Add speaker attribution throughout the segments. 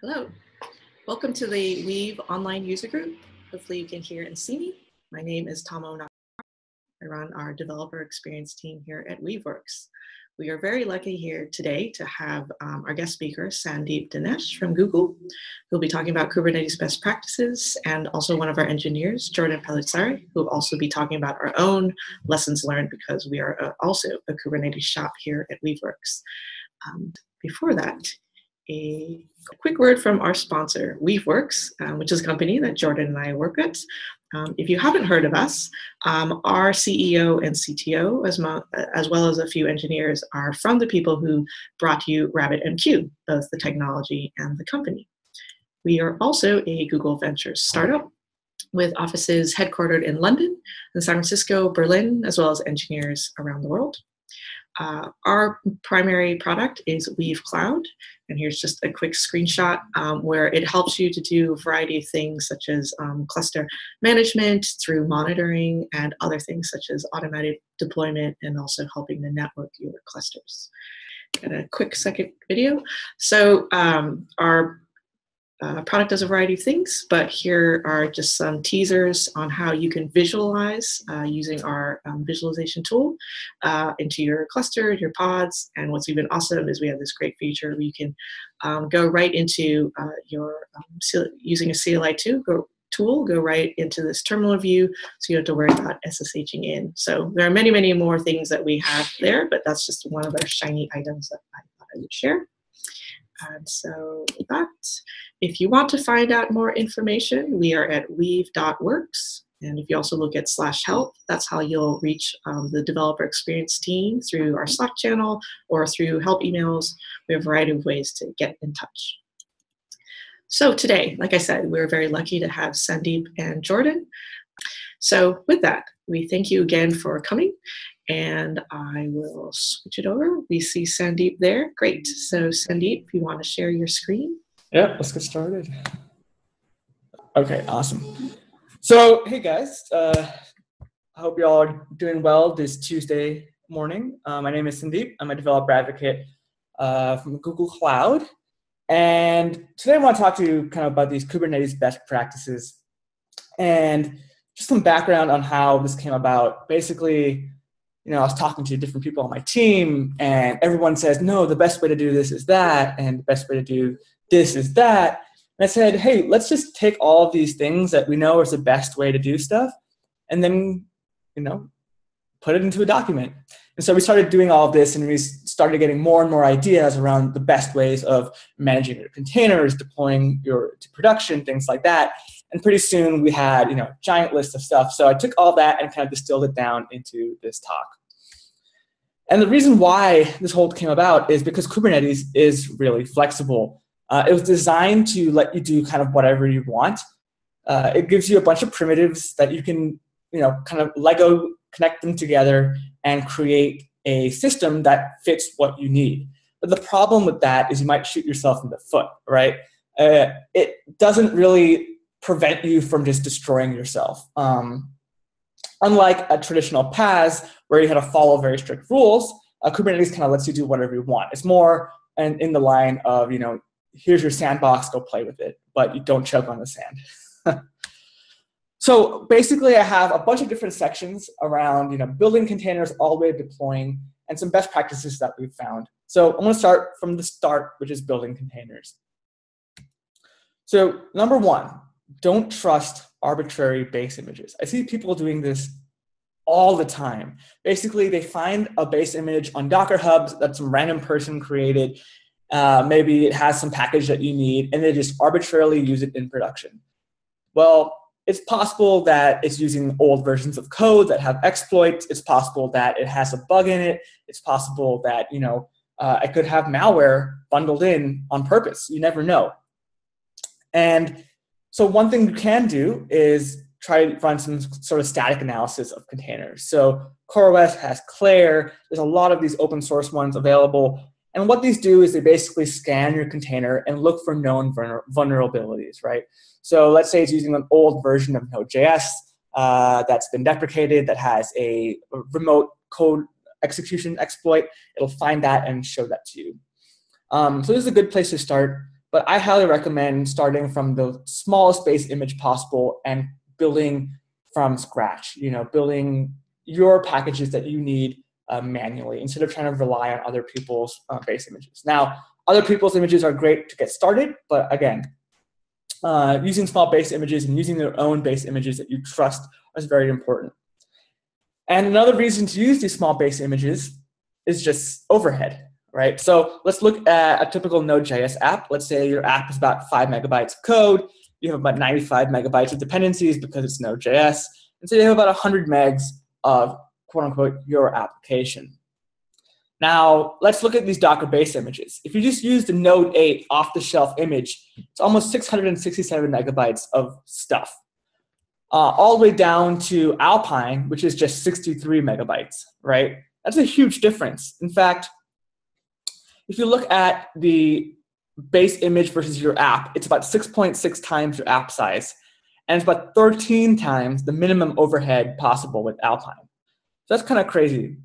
Speaker 1: Hello, welcome to the Weave online user group. Hopefully you can hear and see me. My name is Tamao Nakahara. I run our developer experience team here at Weaveworks. We are very lucky here today to have um, our guest speaker, Sandeep Dinesh from Google, who'll be talking about Kubernetes best practices, and also one of our engineers, Jordan Pellizzari, who will also be talking about our own lessons learned because we are uh, also a Kubernetes shop here at Weaveworks. Um, before that, a quick word from our sponsor, Weaveworks, um, which is a company that Jordan and I work at. Um, if you haven't heard of us, um, our CEO and CTO, as, mo- as well as a few engineers, are from the people who brought you RabbitMQ, both the technology and the company. We are also a Google Ventures startup with offices headquartered in London and San Francisco, Berlin, as well as engineers around the world. Uh, our primary product is Weave Cloud, and here's just a quick screenshot um, where it helps you to do a variety of things such as um, cluster management through monitoring and other things such as automated deployment and also helping to network your clusters. Got a quick second video. So um, our uh, product does a variety of things, but here are just some teasers on how you can visualize uh, using our um, visualization tool uh, into your cluster, your pods. And what's even awesome is we have this great feature where you can um, go right into uh, your, um, using a CLI2, go, tool, go right into this terminal view so you don't have to worry about SSHing in. So there are many, many more things that we have there, but that's just one of our shiny items that I thought I would share. And so that, if you want to find out more information, we are at weave.works. And if you also look at slash help, that's how you'll reach um, the developer experience team through our Slack channel or through help emails. We have a variety of ways to get in touch. So today, like I said, we're very lucky to have Sandeep and Jordan. So with that, we thank you again for coming and I will switch it over. We see Sandeep there. Great. So Sandeep, if you want to share your screen.
Speaker 2: Yeah, let's get started. Okay, awesome. So, hey guys, uh, I hope you all are doing well this Tuesday morning. Uh, my name is Sandeep. I'm a developer advocate uh, from Google Cloud. And today I want to talk to you kind of about these Kubernetes best practices and just some background on how this came about. Basically, you know, I was talking to different people on my team, and everyone says, no, the best way to do this is that, and the best way to do this is that. And I said, hey, let's just take all of these things that we know is the best way to do stuff, and then, you know, put it into a document. And so we started doing all of this, and we started getting more and more ideas around the best ways of managing your containers, deploying your to production, things like that. And pretty soon we had, you know, giant list of stuff. So I took all that and kind of distilled it down into this talk. And the reason why this whole came about is because Kubernetes is really flexible. Uh, it was designed to let you do kind of whatever you want. Uh, it gives you a bunch of primitives that you can, you know, kind of Lego connect them together and create a system that fits what you need. But the problem with that is you might shoot yourself in the foot, right? Uh, it doesn't really prevent you from just destroying yourself. Um, unlike a traditional PaaS where you had to follow very strict rules, uh, Kubernetes kind of lets you do whatever you want. It's more in, in the line of, you know, here's your sandbox, go play with it, but you don't choke on the sand. so basically I have a bunch of different sections around, you know, building containers all the way to deploying and some best practices that we've found. So I'm gonna start from the start, which is building containers. So number one, don't trust arbitrary base images. I see people doing this all the time. Basically, they find a base image on Docker Hubs that some random person created. Uh, maybe it has some package that you need, and they just arbitrarily use it in production. Well, it's possible that it's using old versions of code that have exploits. It's possible that it has a bug in it. It's possible that you know uh, it could have malware bundled in on purpose. You never know. And so one thing you can do is try to run some sort of static analysis of containers. So CoreOS has Clair. There's a lot of these open source ones available. And what these do is they basically scan your container and look for known vulnerabilities, right? So let's say it's using an old version of Node.js uh, that's been deprecated that has a remote code execution exploit. It'll find that and show that to you. Um, so this is a good place to start. but I highly recommend starting from the smallest base image possible and building from scratch. You know, building your packages that you need uh, manually instead of trying to rely on other people's uh, base images. Now, other people's images are great to get started, but again, uh, using small base images and using their own base images that you trust is very important. And another reason to use these small base images is just overhead, right? So let's look at a typical Node.js app. Let's say your app is about five megabytes of code. You have about 95 megabytes of dependencies because it's Node.js. And so you have about 100 megs of quote unquote your application. Now, let's look at these Docker base images. If you just use the Node 8 off the shelf image, it's almost 667 megabytes of stuff. Uh, all the way down to Alpine, which is just 63 megabytes, right? That's a huge difference. In fact, if you look at the base image versus your app, it's about 6.6 times your app size, and it's about 13 times the minimum overhead possible with Alpine. So that's kind of crazy.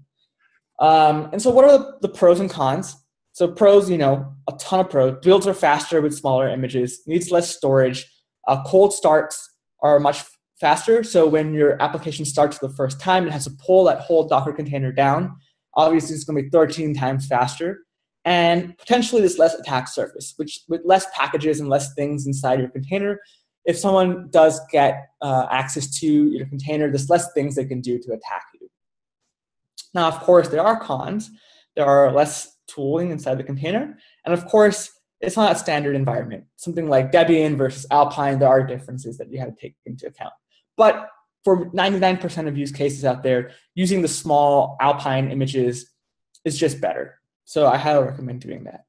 Speaker 2: Um, and so, what are the, the, pros and cons? So, pros, you know, a ton of pros. Builds are faster with smaller images, needs less storage. Uh, cold starts are much faster. So, when your application starts for the first time, it has to pull that whole Docker container down. Obviously, it's going to be 13 times faster. And potentially, there's less attack surface, which with less packages and less things inside your container, if someone does get uh, access to your container, there's less things they can do to attack. Now, of course, there are cons. There are less tooling inside the container. And of course, it's not a standard environment. Something like Debian versus Alpine, there are differences that you have to take into account. But for 99% of use cases out there, using the small Alpine images is just better. So I highly recommend doing that.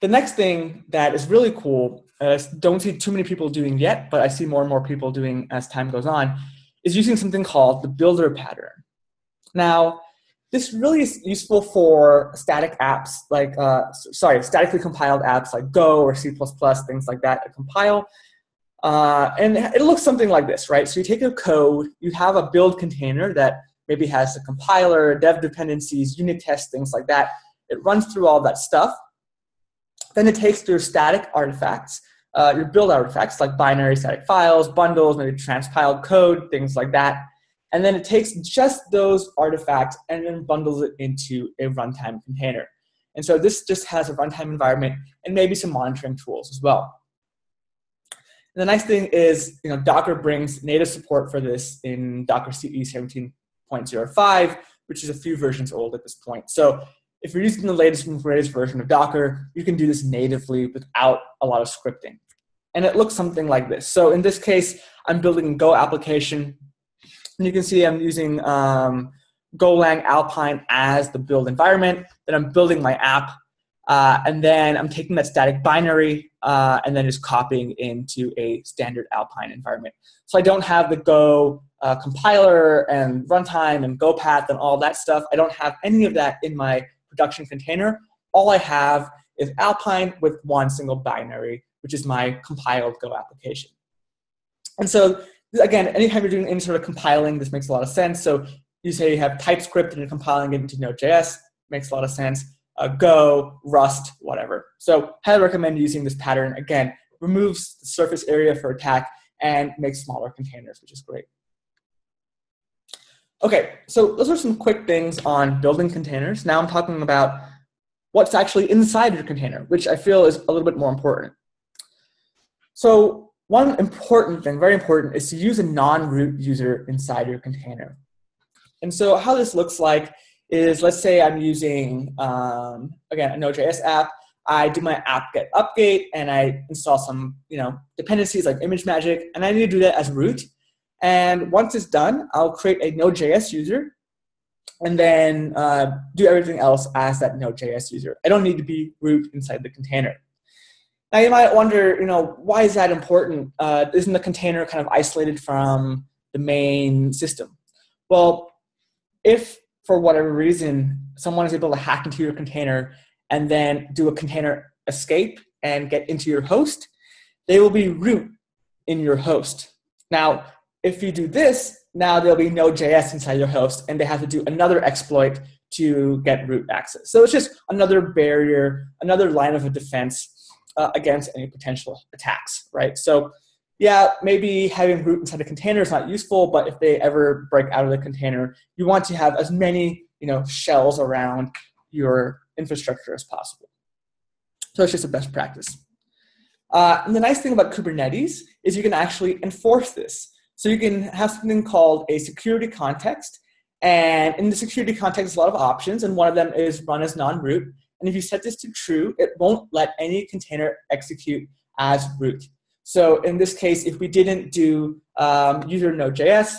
Speaker 2: The next thing that is really cool, uh, don't see too many people doing yet, but I see more and more people doing as time goes on, is using something called the builder pattern. Now, this really is useful for static apps like, uh, sorry, statically compiled apps like Go or C++, things like that compile. Uh, and it looks something like this, right? So you take a code, you have a build container that maybe has a compiler, dev dependencies, unit tests, things like that. It runs through all that stuff. Then it takes your static artifacts, uh, your build artifacts like binary static files, bundles, maybe transpiled code, things like that. And then it takes just those artifacts and then bundles it into a runtime container. And so this just has a runtime environment and maybe some monitoring tools as well. And the nice thing is, you know, Docker brings native support for this in Docker CE 17.05, which is a few versions old at this point. So if you're using the latest and greatest version of Docker, you can do this natively without a lot of scripting. And it looks something like this. So in this case, I'm building a Go application and you can see I'm using um, Golang Alpine as the build environment. Then I'm building my app. Uh, and then I'm taking that static binary uh, and then just copying into a standard Alpine environment. So I don't have the Go uh, compiler and runtime and Go path and all that stuff. I don't have any of that in my production container. All I have is Alpine with one single binary, which is my compiled Go application. And so again, anytime you're doing any sort of compiling, this makes a lot of sense. So you say you have TypeScript and you're compiling it into Node.js, makes a lot of sense. Uh, Go, Rust, whatever. So highly recommend using this pattern. Again, removes the surface area for attack and makes smaller containers, which is great. Okay, so those are some quick things on building containers. Now I'm talking about what's actually inside your container, which I feel is a little bit more important. So one important thing, very important, is to use a non-root user inside your container. And so how this looks like is, let's say I'm using, um, again, a Node.js app. I do my apt-get update and I install some, you know, dependencies like ImageMagick, and I need to do that as root. And once it's done, I'll create a Node.js user and then uh, do everything else as that Node.js user. I don't need to be root inside the container. Now you might wonder, you know, why is that important? Uh, isn't the container kind of isolated from the main system? Well, if for whatever reason someone is able to hack into your container and then do a container escape and get into your host, they will be root in your host. Now, if you do this, now there'll be Node.js inside your host, and they have to do another exploit to get root access. So it's just another barrier, another line of defense uh, against any potential attacks, right? So yeah, maybe having root inside a container is not useful, but if they ever break out of the container, you want to have as many you know shells around your infrastructure as possible. So it's just a best practice. Uh, and the nice thing about Kubernetes is you can actually enforce this. So you can have something called a security context. And in the security context, there's a lot of options, and one of them is run as non-root. And if you set this to true, it won't let any container execute as root. So in this case, if we didn't do um, user node.js,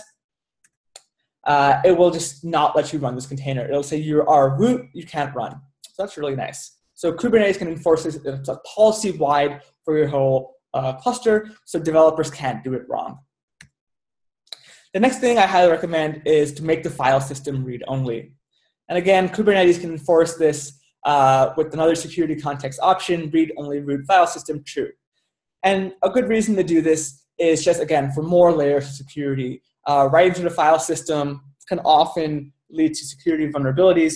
Speaker 2: uh, it will just not let you run this container. It'll say you are root, you can't run. So that's really nice. So Kubernetes can enforce this. It's a policy-wide for your whole uh, cluster, so developers can't do it wrong. The next thing I highly recommend is to make the file system read-only. And again, Kubernetes can enforce this uh, with another security context option, read-only root file system true. And a good reason to do this is just, again, for more layers of security. Uh, writing to the file system can often lead to security vulnerabilities.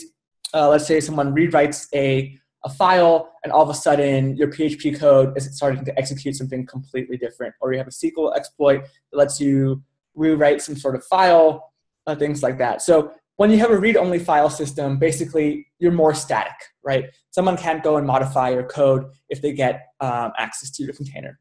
Speaker 2: Uh, let's say someone rewrites a, a file and all of a sudden your PHP code is starting to execute something completely different. Or you have a SQL exploit that lets you rewrite some sort of file, uh, things like that. So when you have a read-only file system, basically you're more static, right? Someone can't go and modify your code if they get um, access to your container.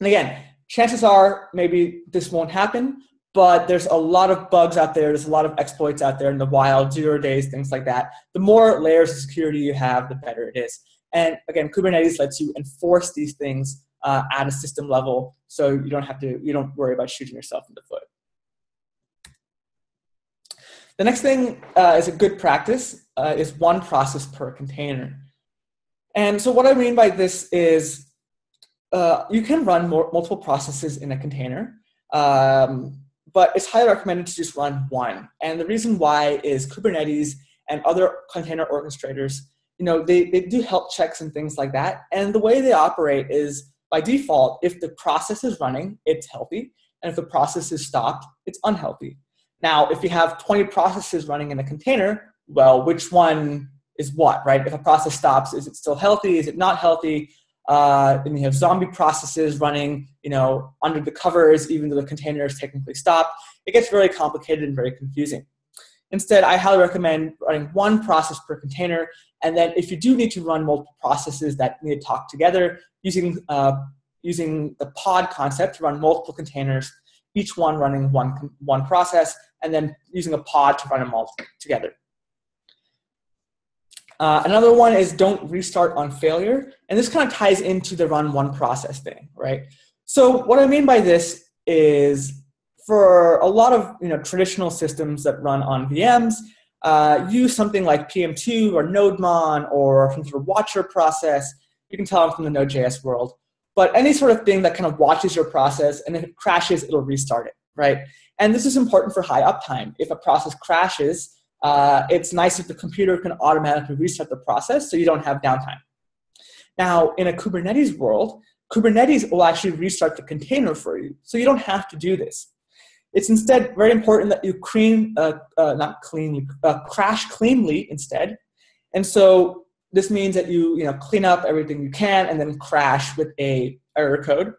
Speaker 2: And again, chances are maybe this won't happen, but there's a lot of bugs out there. There's a lot of exploits out there in the wild, zero days, things like that. The more layers of security you have, the better it is. And again, Kubernetes lets you enforce these things uh, at a system level, so you don't have to, you don't worry about shooting yourself in the foot. The next thing uh, is a good practice uh, is one process per container. And so what I mean by this is uh, you can run more, multiple processes in a container, um, but it's highly recommended to just run one. And the reason why is Kubernetes and other container orchestrators, you know, they, they do health checks and things like that. And the way they operate is by default, if the process is running, it's healthy. And if the process is stopped, it's unhealthy. Now, if you have 20 processes running in a container, well, which one is what, right? If a process stops, is it still healthy? Is it not healthy? Uh, then you have zombie processes running, you know, under the covers, even though the container is technically stopped. It gets very complicated and very confusing. Instead, I highly recommend running one process per container. And then if you do need to run multiple processes that need to talk together, using, uh, using the pod concept to run multiple containers, each one running one, one process, and then using a pod to run them all together. Uh, another one is don't restart on failure. And this kind of ties into the run one process thing, right? So what I mean by this is for a lot of you know, traditional systems that run on VMs, uh, use something like PM2 or NodeMon or some sort of watcher process. You can tell I'm from the Node.js world. But any sort of thing that kind of watches your process and if it crashes, it'll restart it, right? And this is important for high uptime. If a process crashes, uh, it's nice if the computer can automatically restart the process so you don't have downtime. Now, in a Kubernetes world, Kubernetes will actually restart the container for you, so you don't have to do this. It's instead very important that you clean, uh, uh, not clean, uh, crash cleanly instead. And so this means that you, you know, clean up everything you can and then crash with a error code.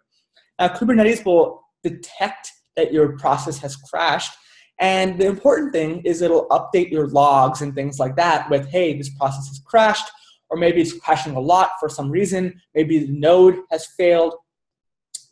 Speaker 2: Now, Kubernetes will detect that your process has crashed. And the important thing is it'll update your logs and things like that with, hey, this process has crashed, or maybe it's crashing a lot for some reason. Maybe the node has failed,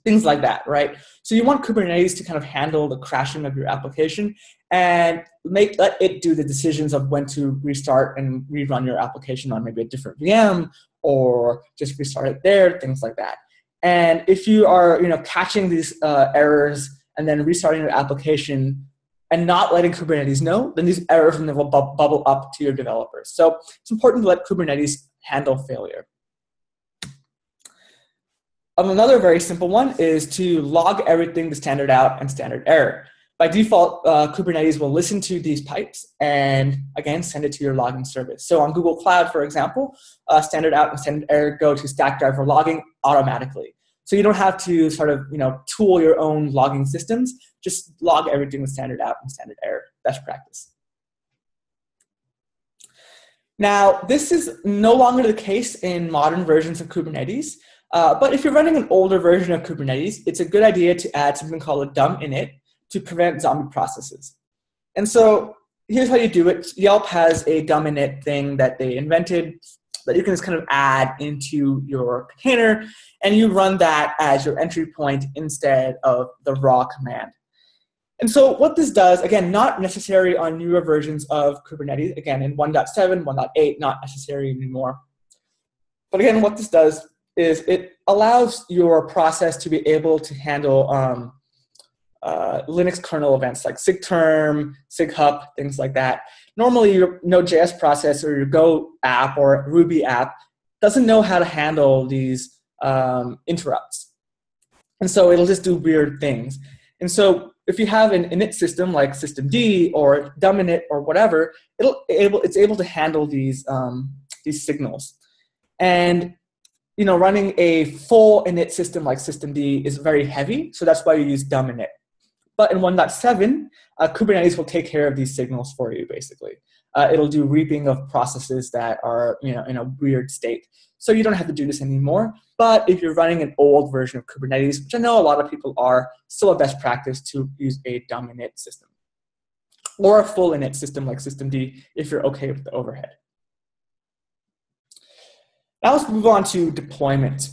Speaker 2: things like that, right? So you want Kubernetes to kind of handle the crashing of your application and make let it do the decisions of when to restart and rerun your application on maybe a different VM or just restart it there, things like that. And if you are, you know, catching these uh, errors and then restarting your application and not letting Kubernetes know, then these errors will bu- bubble up to your developers. So it's important to let Kubernetes handle failure. Um, another very simple one is to log everything to standard out and standard error. By default, uh, Kubernetes will listen to these pipes and again send it to your logging service. So on Google Cloud, for example, uh, standard out and standard error go to Stackdriver logging automatically. So you don't have to sort of you know tool your own logging systems. Just log everything with standard out and standard error. Best practice. Now, this is no longer the case in modern versions of Kubernetes, uh, but if you're running an older version of Kubernetes, it's a good idea to add something called a dumb-init to prevent zombie processes. And so here's how you do it. Yelp has a dumb-init thing that they invented that you can just kind of add into your container, and you run that as your entry point instead of the raw command. And so what this does, again, not necessary on newer versions of Kubernetes, again, in 1.7, 1.8, not necessary anymore. But again, what this does is it allows your process to be able to handle um, uh, Linux kernel events like sigterm, sighup, things like that. Normally, your Node.js process or your Go app or Ruby app doesn't know how to handle these um, interrupts. And so it'll just do weird things. And so if you have an init system like systemd or dumb-init or whatever, it'll able it's able to handle these um, these signals. And you know, running a full init system like systemd is very heavy, so that's why you use dumb-init. But in 1.7, uh, Kubernetes will take care of these signals for you, basically. Uh, it'll do reaping of processes that are you know in a weird state. So you don't have to do this anymore. But if you're running an old version of Kubernetes, which I know a lot of people are, still a best practice to use a dumb init system. Or a full init system like systemd if you're okay with the overhead. Now let's move on to deployment.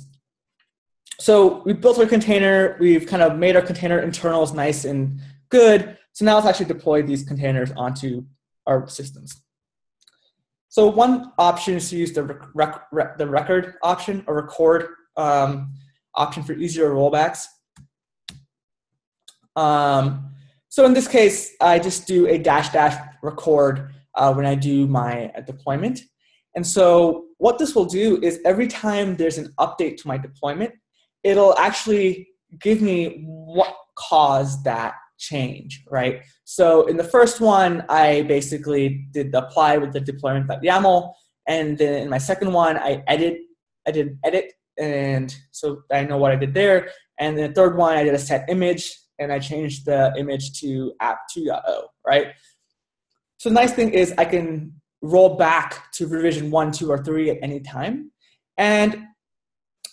Speaker 2: So we built our container, we've kind of made our container internals nice and good. So now let's actually deploy these containers onto our systems. So one option is to use the, rec rec the record option or record um, option for easier rollbacks. Um, so in this case, I just do a dash dash record uh, when I do my deployment. And so what this will do is every time there's an update to my deployment, it'll actually give me what caused that change, right? So in the first one, I basically did the apply with the deployment.yaml, and then in my second one, I edit, I did edit, and so I know what I did there. And then the third one, I did a set image, and I changed the image to app2.o, right? So the nice thing is I can roll back to revision one, two, or three at any time. And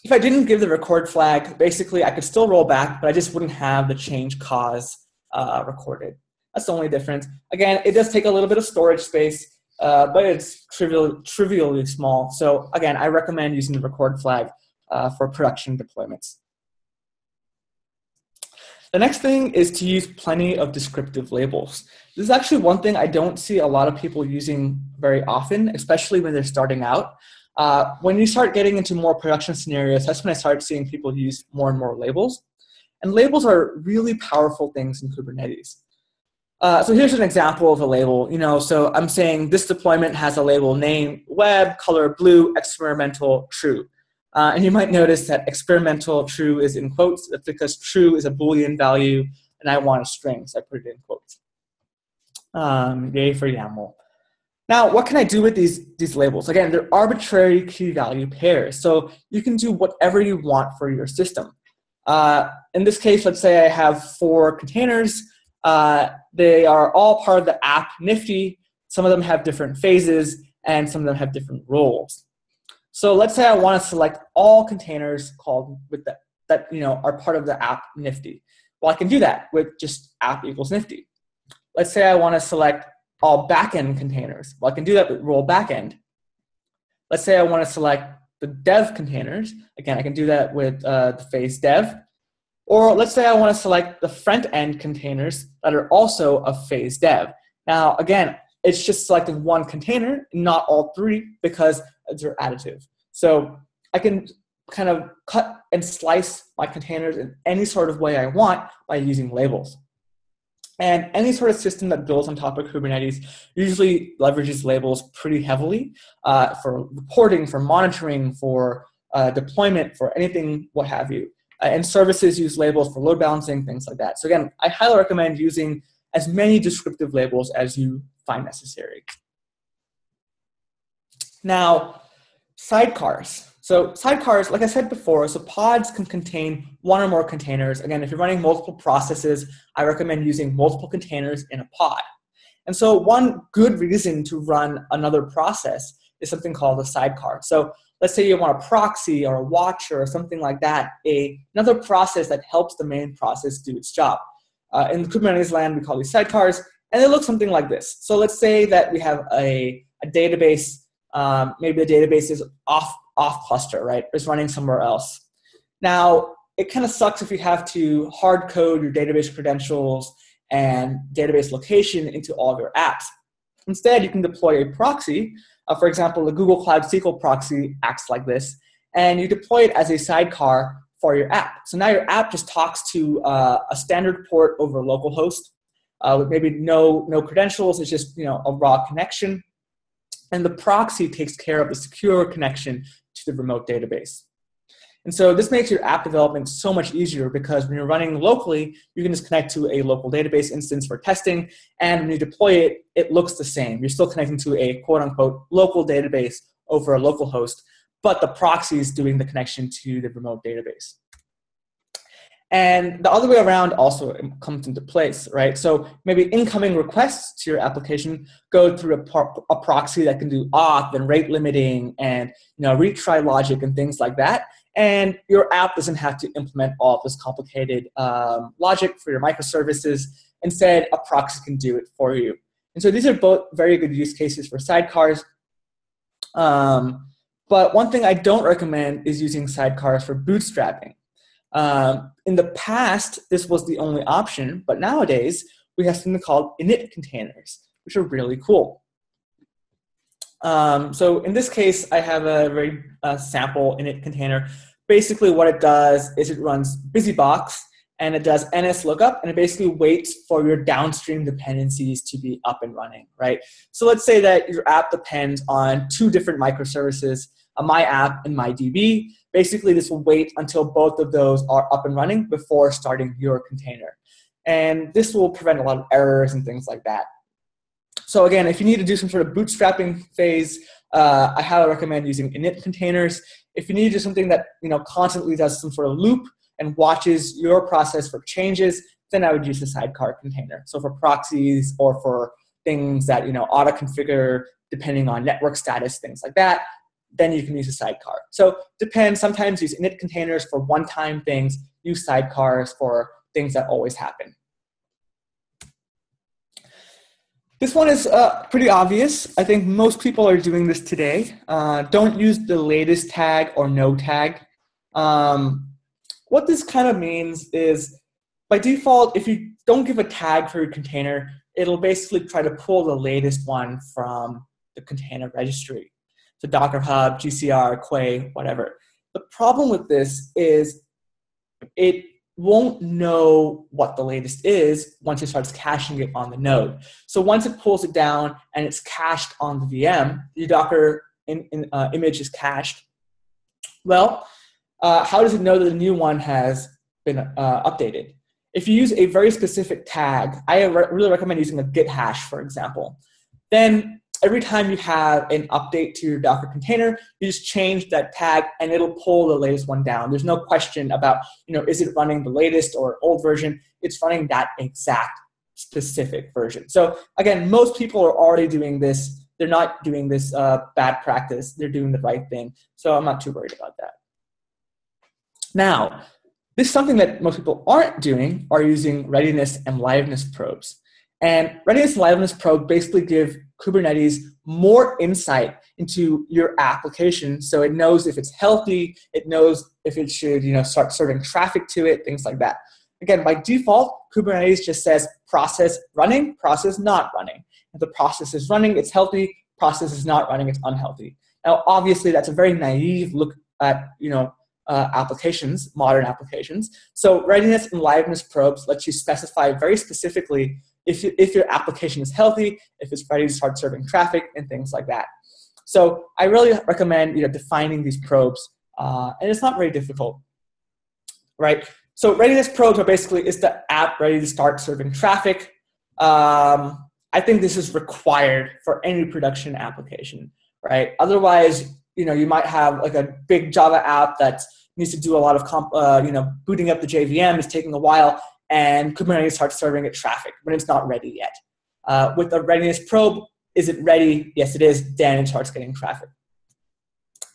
Speaker 2: if I didn't give the record flag, basically I could still roll back, but I just wouldn't have the change cause uh, recorded. That's the only difference. Again, it does take a little bit of storage space, uh, but it's trivial, trivially small. So again, I recommend using the record flag uh, for production deployments. The next thing is to use plenty of descriptive labels. This is actually one thing I don't see a lot of people using very often, especially when they're starting out. Uh, when you start getting into more production scenarios, that's when I start seeing people use more and more labels. And labels are really powerful things in Kubernetes. Uh, so here's an example of a label. You know, so I'm saying this deployment has a label name web, color blue, experimental, true. Uh, and you might notice that experimental true is in quotes. That's because true is a Boolean value, and I want a string, so I put it in quotes. Um, yay for YAML. Now, what can I do with these, these labels? Again, they're arbitrary key value pairs, so you can do whatever you want for your system. Uh, in this case, let's say I have four containers. Uh, they are all part of the app Nifty. Some of them have different phases, and some of them have different roles. So let's say I want to select all containers called with the, that you know are part of the app Nifty. Well, I can do that with just app equals Nifty. Let's say I want to select all backend containers. Well, I can do that with role backend. Let's say I want to select the dev containers. Again, I can do that with uh, the phase dev. Or let's say I want to select the front end containers that are also a phase dev. Now, again, it's just selecting one container, not all three, because they're additive. So I can kind of cut and slice my containers in any sort of way I want by using labels. And any sort of system that builds on top of Kubernetes usually leverages labels pretty heavily uh, for reporting, for monitoring, for uh, deployment, for anything, what have you. Uh, and services use labels for load balancing, things like that. So again, I highly recommend using as many descriptive labels as you find necessary. Now, sidecars. So sidecars, like I said before, so pods can contain one or more containers. Again, if you're running multiple processes, I recommend using multiple containers in a pod. And so one good reason to run another process is something called a sidecar. So let's say you want a proxy or a watcher or something like that, a, another process that helps the main process do its job. Uh, in Kubernetes land, we call these sidecars, and they look something like this. So let's say that we have a, a database, um, maybe the database is off, off cluster, right? It's running somewhere else. Now, it kind of sucks if you have to hard code your database credentials and database location into all of your apps. Instead, you can deploy a proxy. Uh, for example, the Google Cloud SQL proxy acts like this, and you deploy it as a sidecar for your app. So now your app just talks to uh, a standard port over localhost uh, with maybe no no credentials. It's just you know a raw connection, and the proxy takes care of the secure connection the remote database. And so this makes your app development so much easier because when you're running locally, you can just connect to a local database instance for testing. And when you deploy it, it looks the same. You're still connecting to a quote unquote local database over a local host, but the proxy is doing the connection to the remote database. And the other way around also comes into place, right? So maybe incoming requests to your application go through a, pro- a proxy that can do auth and rate limiting and you know retry logic and things like that and your app doesn't have to implement all this complicated um, logic for your microservices. Instead, a proxy can do it for you. And so these are both very good use cases for sidecars. Um, but one thing I don't recommend is using sidecars for bootstrapping. Um, in the past, this was the only option, but nowadays we have something called init containers, which are really cool. Um, so in this case, I have a very uh, sample init container. Basically what it does is it runs busybox and it does nslookup and it basically waits for your downstream dependencies to be up and running right? So let's say that your app depends on two different microservices a my app and my db basically this will wait until both of those are up and running before starting your container and this will prevent a lot of errors and things like that so again if you need to do some sort of bootstrapping phase uh, I highly recommend using init containers. If you need to do something that you know constantly does some sort of loop and watches your process for changes, then I would use a sidecar container. So for proxies or for things that you know auto configure depending on network status, things like that, then you can use a sidecar. So depends. Sometimes use init containers for one-time things. Use sidecars for things that always happen. This one is uh, pretty obvious. I think most people are doing this today. Uh, don't use the latest tag or no tag. Um, what this kind of means is by default, if you don't give a tag for your container, it'll basically try to pull the latest one from the container registry. So Docker Hub, GCR, Quay, whatever. The problem with this is it won't know what the latest is once it starts caching it on the node. So once it pulls it down and it's cached on the VM, the Docker in, in, uh, image is cached. Well, uh, how does it know that the new one has been uh, updated? If you use a very specific tag, I re- really recommend using a git hash, for example. Then every time you have an update to your Docker container, you just change that tag and it'll pull the latest one down. There's no question about, you know, is it running the latest or old version? It's running that exact specific version. So again, most people are already doing this. They're not doing this uh, bad practice. They're doing the right thing. So I'm not too worried about that. Now, this is something that most people aren't doing are using readiness and liveness probes. And readiness and liveness probe basically give Kubernetes more insight into your application so it knows if it's healthy, it knows if it should, you know, start serving traffic to it, things like that. Again, by default, Kubernetes just says process running, process not running. If the process is running, it's healthy, process is not running, it's unhealthy. Now, obviously, that's a very naive look at, you know, uh, applications, modern applications. So readiness and liveness probes let you specify very specifically if, you, if your application is healthy, if it's ready to start serving traffic, and things like that. So I really recommend you know, defining these probes, uh, and it's not very difficult, right? So readiness probes are basically is the app ready to start serving traffic. Um, I think this is required for any production application, right? Otherwise, you know, you might have like a big Java app that needs to do a lot of, comp, uh, you know, booting up the JVM is taking a while, and Kubernetes starts serving it traffic when it's not ready yet. Uh, with a readiness probe, is it ready? Yes, it is. Then it starts getting traffic.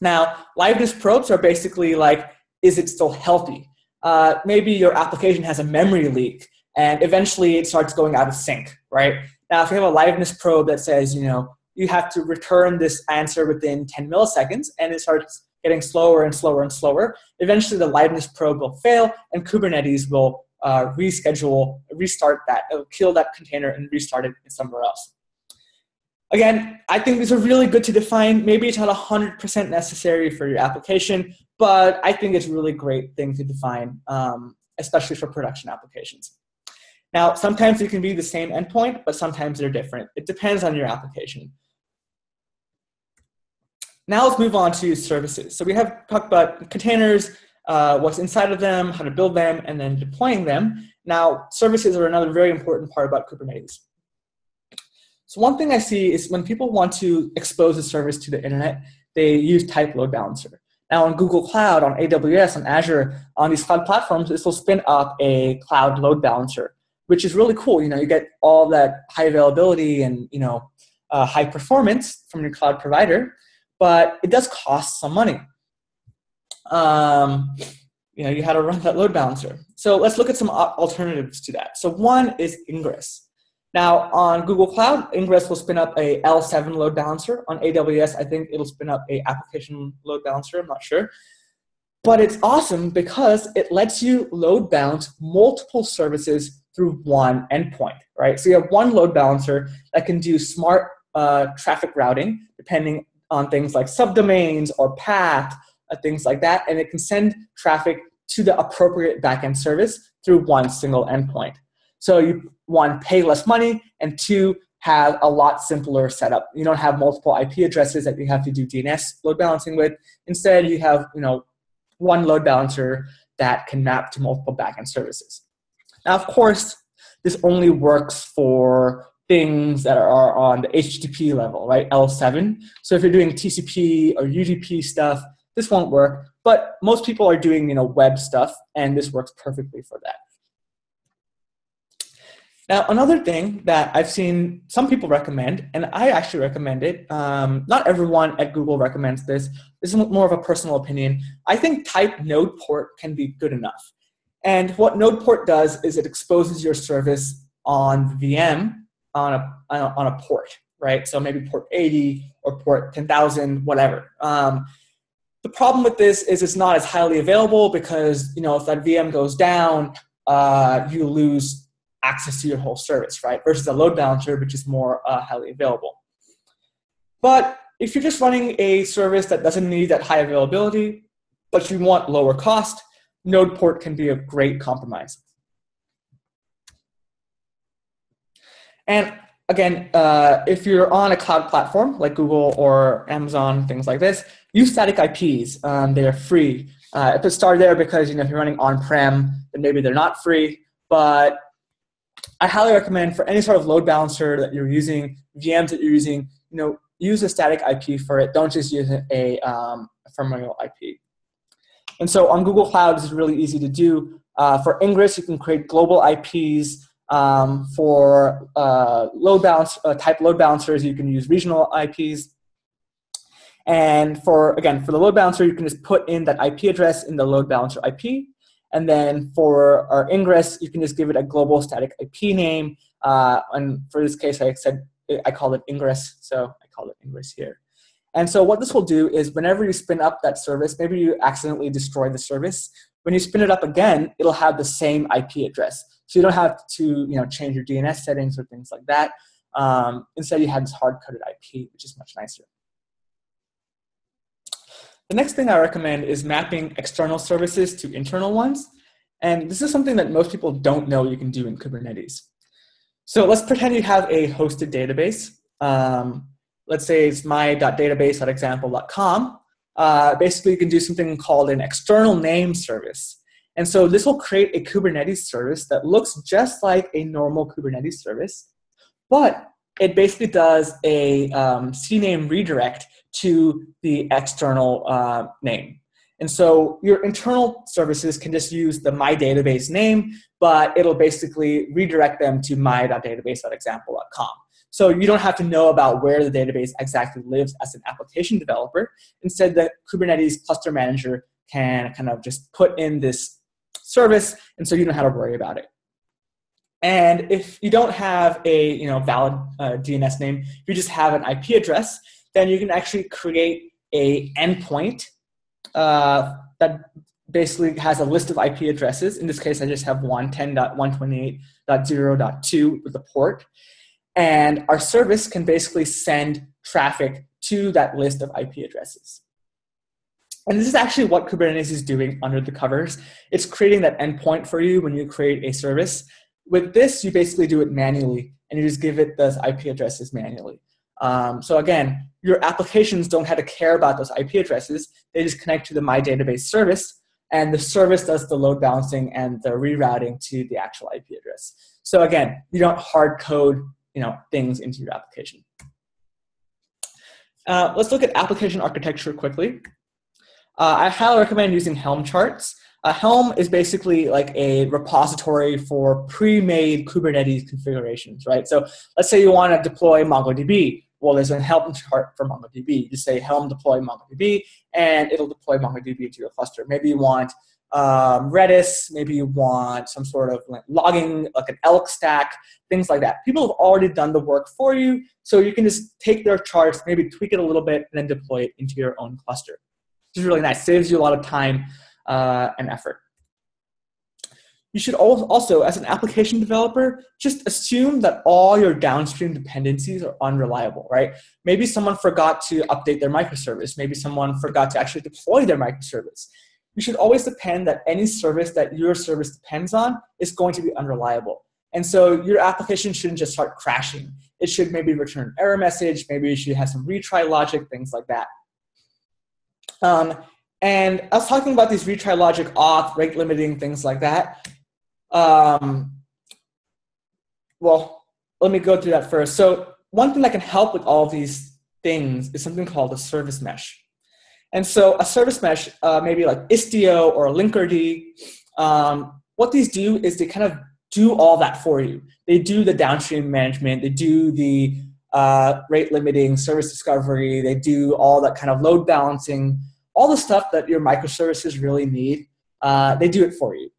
Speaker 2: Now, liveness probes are basically like, is it still healthy? Uh, maybe your application has a memory leak and eventually it starts going out of sync, right? Now, if you have a liveness probe that says, you know, you have to return this answer within 10 milliseconds and it starts getting slower and slower and slower, eventually the liveness probe will fail and Kubernetes will uh, reschedule, restart that, kill that container and restart it somewhere else. Again, I think these are really good to define. Maybe it's not 100% necessary for your application, but I think it's a really great thing to define, um, especially for production applications. Now, sometimes it can be the same endpoint, but sometimes they're different. It depends on your application. Now let's move on to services. So we have talked about containers, uh, what's inside of them, how to build them, and then deploying them. Now, services are another very important part about Kubernetes. So one thing I see is when people want to expose a service to the internet, they use type load balancer. Now on Google Cloud, on AWS, on Azure, on these cloud platforms, this will spin up a cloud load balancer, which is really cool. You know, you get all that high availability and you know uh, high performance from your cloud provider, but it does cost some money. Um, you know, you had to run that load balancer. So let's look at some alternatives to that. So one is Ingress. Now on Google Cloud, Ingress will spin up a L7 load balancer. On AWS, I think it'll spin up a application load balancer. I'm not sure. But it's awesome because it lets you load balance multiple services through one endpoint, right? So you have one load balancer that can do smart uh, traffic routing, depending on things like subdomains or path, things like that, and it can send traffic to the appropriate backend service through one single endpoint. So you one pay less money, and two have a lot simpler setup. You don't have multiple IP addresses that you have to do DNS load balancing with. Instead, you have you know one load balancer that can map to multiple backend services. Now, of course, this only works for things that are on the HTTP level, right? L7. So if you're doing TCP or UDP stuff, this won't work. But most people are doing you know web stuff, and this works perfectly for that. Now, another thing that I've seen some people recommend, and I actually recommend it, um, not everyone at Google recommends this. This is more of a personal opinion. I think type node port can be good enough. And what node port does is it exposes your service on the VM on a, on a port, right? So maybe port 80 or port 10,000, whatever. Um, the problem with this is it's not as highly available because you know if that VM goes down, uh, you lose access to your whole service, right? Versus a load balancer, which is more uh, highly available. But if you're just running a service that doesn't need that high availability, but you want lower cost, Node port can be a great compromise. And again, uh, if you're on a cloud platform like Google or Amazon, things like this, use static IPs. Um, they're free. Uh, if it started there because you know if you're running on-prem, then maybe they're not free. But I highly recommend for any sort of load balancer that you're using, VMs that you're using, you know, use a static IP for it. Don't just use a, um, ephemeral IP. And so on Google Cloud, this is really easy to do. Uh, for Ingress, you can create global IPs. Um, for uh, load balance uh, type load balancers, you can use regional IPs. And for again, for the load balancer, you can just put in that IP address in the load balancer IP, and then for our ingress, you can just give it a global static IP name. Uh, and for this case, I said I call it ingress, so I call it ingress here. And so what this will do is whenever you spin up that service, maybe you accidentally destroy the service. When you spin it up again, it'll have the same IP address. So you don't have to you know, change your DNS settings or things like that. Um, instead, you have this hard-coded IP, which is much nicer. The next thing I recommend is mapping external services to internal ones. And this is something that most people don't know you can do in Kubernetes. So let's pretend you have a hosted database. Um, let's say it's my.database.example.com. Uh, basically, you can do something called an external name service. And so this will create a Kubernetes service that looks just like a normal Kubernetes service, but it basically does a um, CNAME redirect to the external uh, name. And so your internal services can just use the my database name, but it'll basically redirect them to my.database.example.com. So you don't have to know about where the database exactly lives as an application developer. Instead, the Kubernetes cluster manager can kind of just put in this service, and so you don't have to worry about it. And if you don't have a you know valid uh, DNS name, if you just have an IP address, then you can actually create a endpoint uh, that basically has a list of IP addresses. In this case, I just have one 10.128.0.2 with the port. And our service can basically send traffic to that list of IP addresses. And this is actually what Kubernetes is doing under the covers. It's creating that endpoint for you when you create a service. With this, you basically do it manually and you just give it those IP addresses manually. Um, so again, your applications don't have to care about those IP addresses. They just connect to the My Database service, and the service does the load balancing and the rerouting to the actual IP address. So again, you don't hard code you know, things into your application. Uh, let's look at application architecture quickly. Uh, I highly recommend using Helm charts. A Helm is basically like a repository for pre-made Kubernetes configurations, right? So let's say you want to deploy MongoDB. Well, there's a Helm chart for MongoDB. You just say Helm deploy MongoDB, and it'll deploy MongoDB to your cluster. Maybe you want um, Redis, maybe you want some sort of like logging, like an Elk stack, things like that. People have already done the work for you, so you can just take their charts, maybe tweak it a little bit, and then deploy it into your own cluster. Is really nice. Saves you a lot of time uh, and effort. You should also, as an application developer, just assume that all your downstream dependencies are unreliable, right? Maybe someone forgot to update their microservice. Maybe someone forgot to actually deploy their microservice you should always depend that any service that your service depends on is going to be unreliable. And so your application shouldn't just start crashing. It should maybe return an error message, maybe you should have some retry logic, things like that. Um, and I was talking about these retry logic, auth, rate limiting, things like that. Um, well, let me go through that first. So one thing that can help with all these things is something called a service mesh. And so a service mesh, uh, maybe like Istio or Linkerd, um, what these do is they kind of do all that for you. They do the downstream management, they do the uh, rate limiting, service discovery, they do all that kind of load balancing, all the stuff that your microservices really need. Uh, they do it for you.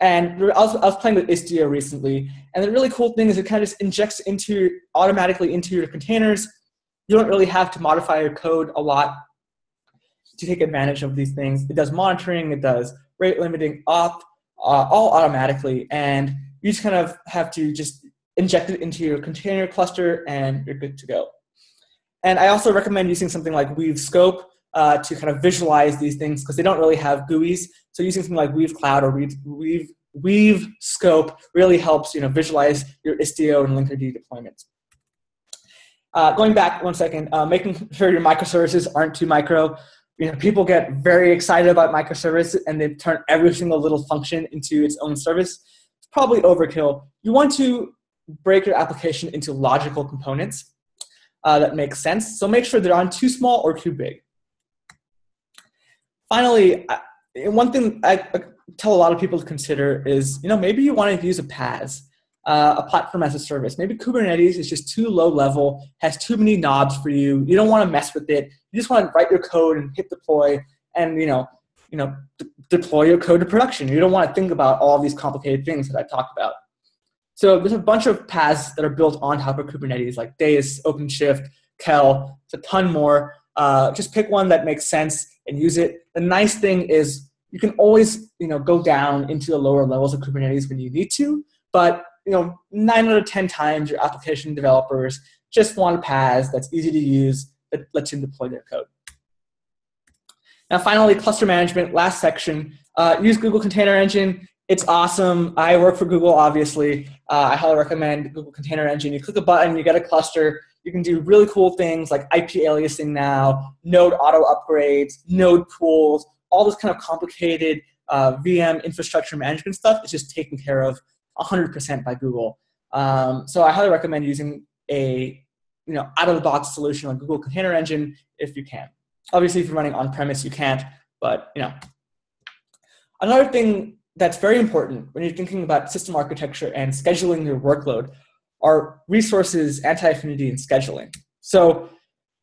Speaker 2: And I was, I was playing with Istio recently, and the really cool thing is it kind of just injects into automatically into your containers. You don't really have to modify your code a lot to take advantage of these things. It does monitoring, it does rate limiting auth, uh, all automatically, and you just kind of have to just inject it into your container cluster and you're good to go. And I also recommend using something like Weave Scope uh, to kind of visualize these things because they don't really have GUIs. So using something like Weave Cloud or Weave, Weave, Weave Scope really helps you know visualize your Istio and Linkerd deployments. Uh, going back one second, uh, making sure your microservices aren't too micro you know, people get very excited about microservices and they turn every single little function into its own service. It's probably overkill. You want to break your application into logical components uh, that make sense. So make sure they're not too small or too big. Finally, one thing I tell a lot of people to consider is, you know, maybe you want to use a PaaS uh, a platform as a service. Maybe Kubernetes is just too low level, has too many knobs for you. You don't want to mess with it. You just want to write your code and hit deploy, and you know, you know, d- deploy your code to production. You don't want to think about all these complicated things that I talked about. So there's a bunch of PaaS that are built on top of Kubernetes, like Deis, OpenShift, Kel. It's a ton more. Uh, just pick one that makes sense and use it. The nice thing is you can always you know go down into the lower levels of Kubernetes when you need to, but you know, nine out of 10 times your application developers just want a PaaS that's easy to use that lets them deploy their code. Now, finally, cluster management, last section. Uh, use Google Container Engine. It's awesome. I work for Google, obviously. Uh, I highly recommend Google Container Engine. You click a button, you get a cluster. You can do really cool things like IP aliasing now, node auto upgrades, node pools, all this kind of complicated uh, VM infrastructure management stuff is just taken care of 100% by Google. Um, so I highly recommend using a you know out of the box solution like Google Container Engine if you can. Obviously, if you're running on premise, you can't. But you know, another thing that's very important when you're thinking about system architecture and scheduling your workload are resources, anti-affinity, and scheduling. So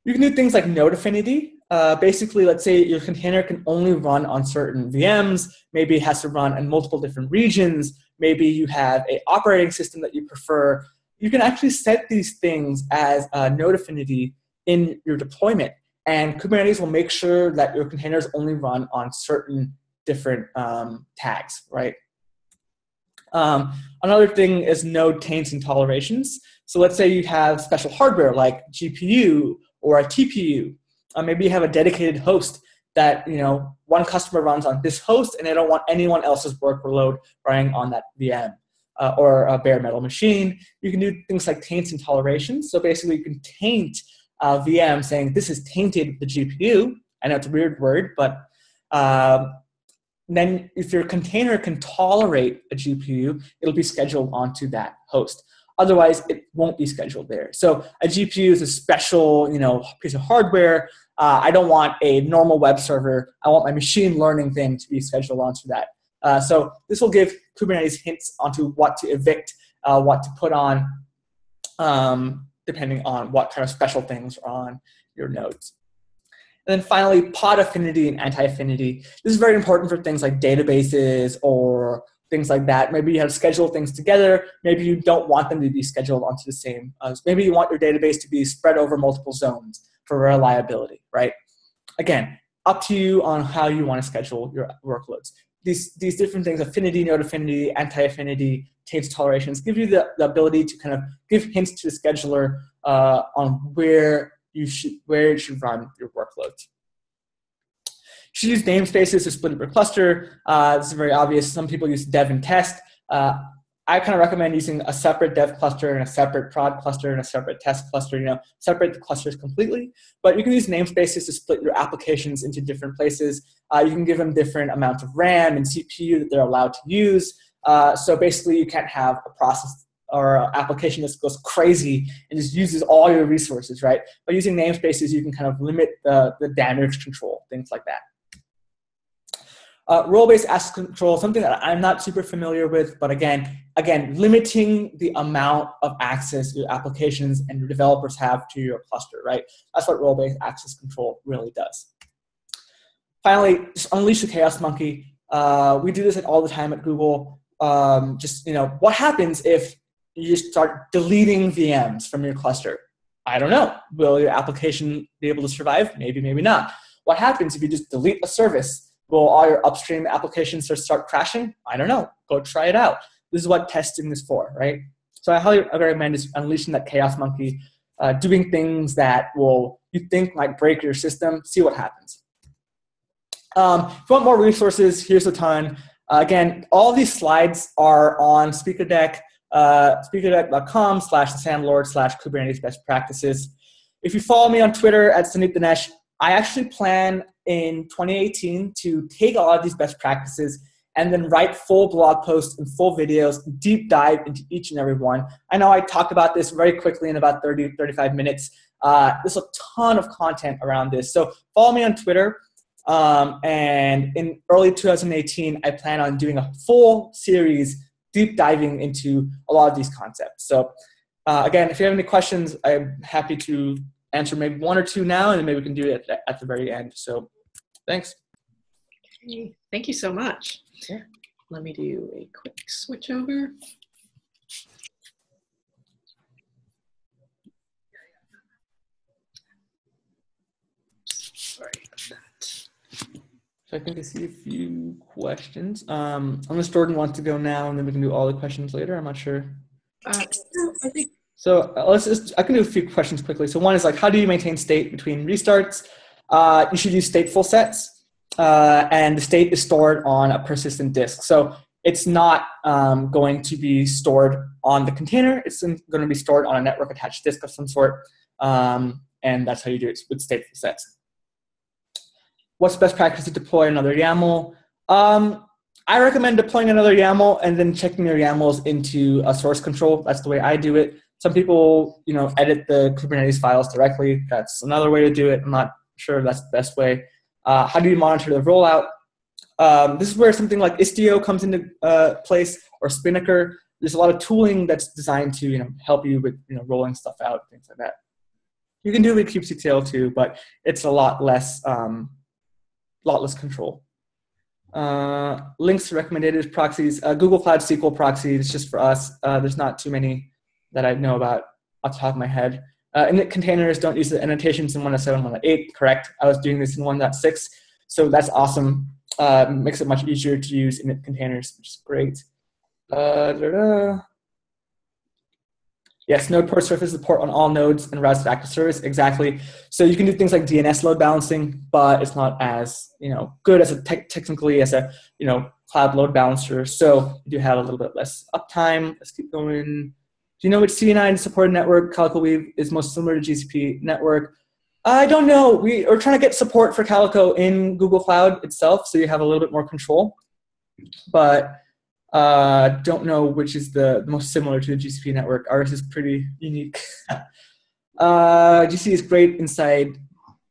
Speaker 2: you can do things like node affinity. Uh, basically, let's say your container can only run on certain VMs. Maybe it has to run in multiple different regions. Maybe you have a operating system that you prefer. You can actually set these things as a node affinity in your deployment. And Kubernetes will make sure that your containers only run on certain different um, tags, right? Um, another thing is node taints and tolerations. So let's say you have special hardware like GPU or a TPU. Uh, maybe you have a dedicated host that you know one customer runs on this host and they don't want anyone else's workload running on that VM. Uh, or a bare metal machine. You can do things like taints and tolerations. So basically, you can taint a VM saying this is tainted the GPU. I know it's a weird word, but uh, then if your container can tolerate a GPU, it'll be scheduled onto that host. Otherwise, it won't be scheduled there. So a GPU is a special, you know, piece of hardware. Uh, I don't want a normal web server. I want my machine learning thing to be scheduled onto that. Uh, so this will give Kubernetes hints onto what to evict, uh, what to put on, um, depending on what kind of special things are on your nodes. And then finally, pod affinity and anti-affinity. This is very important for things like databases or things like that. Maybe you have scheduled things together. Maybe you don't want them to be scheduled onto the same. Uh, maybe you want your database to be spread over multiple zones for reliability, right? Again, up to you on how you want to schedule your workloads. These, these different things, affinity, node affinity, anti-affinity, taints tolerations, give you the, the ability to kind of give hints to the scheduler uh, on where you should where you should run your workloads. You should use namespaces to split up your cluster. Uh, this is very obvious. Some people use dev and test. Uh, I kind of recommend using a separate dev cluster and a separate prod cluster and a separate test cluster. You know, separate the clusters completely. But you can use namespaces to split your applications into different places. Uh, you can give them different amounts of RAM and CPU that they're allowed to use. Uh, so basically, you can't have a process or application that goes crazy and just uses all your resources, right? By using namespaces, you can kind of limit the, the damage control, things like that. Uh, role-based access control, something that I'm not super familiar with, but again, again, limiting the amount of access your applications and your developers have to your cluster, right? That's what role-based access control really does. Finally, just unleash the chaos monkey. Uh, we do this all the time at Google. Um, just you know, what happens if you start deleting VMs from your cluster. I don't know. Will your application be able to survive? Maybe, maybe not. What happens if you just delete a service? Will all your upstream applications start crashing? I don't know. Go try it out. This is what testing is for, right? So I highly recommend is unleashing that chaos monkey, uh, doing things that will you think might break your system. See what happens. Um, if you want more resources, here's a ton. Uh, again, all these slides are on SpeakerDeck uh, speakerdeck.com slash sandlord slash Kubernetes best practices. If you follow me on Twitter at Sandeep Dinesh, I actually plan in 2018 to take a lot of these best practices and then write full blog posts and full videos, deep dive into each and every one. I know I talked about this very quickly in about 30, 35 minutes. Uh, there's a ton of content around this. So follow me on Twitter. Um, and in early 2018, I plan on doing a full series deep diving into a lot of these concepts. So uh, again, if you have any questions, I'm happy to answer maybe one or two now, and then maybe we can do it at, at the very end. So thanks.
Speaker 1: Thank you so much. Yeah. Let me do a quick switch over. Sorry about that.
Speaker 2: So I think I see a few questions. Um, unless Jordan wants to go now, and then we can do all the questions later. I'm not sure.
Speaker 1: Uh, I think.
Speaker 2: So uh, let's just. I can do a few questions quickly. So one is like, how do you maintain state between restarts? Uh, you should use stateful sets, uh, and the state is stored on a persistent disk. So it's not um, going to be stored on the container. It's going to be stored on a network attached disk of some sort, um, and that's how you do it with stateful sets what's best practice to deploy another YAML? Um, I recommend deploying another YAML and then checking your YAMLs into a source control. That's the way I do it. Some people, you know, edit the Kubernetes files directly. That's another way to do it. I'm not sure that's the best way. Uh, how do you monitor the rollout? Um, this is where something like Istio comes into uh, place or Spinnaker. There's a lot of tooling that's designed to you know help you with you know rolling stuff out, things like that. You can do it with kubectl too, but it's a lot less um, lot less control. Uh, links recommended proxies. Uh, Google Cloud SQL proxy is just for us. Uh, there's not too many that I know about off the top of my head. Uh, init containers don't use the annotations in 107, 108, correct. I was doing this in 1.6, so that's awesome. Uh, makes it much easier to use init containers, which is great. Uh, Yes, node port surface support on all nodes and routes to active service. Exactly. So you can do things like DNS load balancing, but it's not as you know good as a te- technically as a you know cloud load balancer. So you do have a little bit less uptime. Let's keep going. Do you know which CNI supported network Calico Weave is most similar to GCP network? I don't know. We are trying to get support for Calico in Google Cloud itself, so you have a little bit more control. But uh, don't know which is the, the, most similar to the GCP network. Ours is pretty unique. uh, GCP is great inside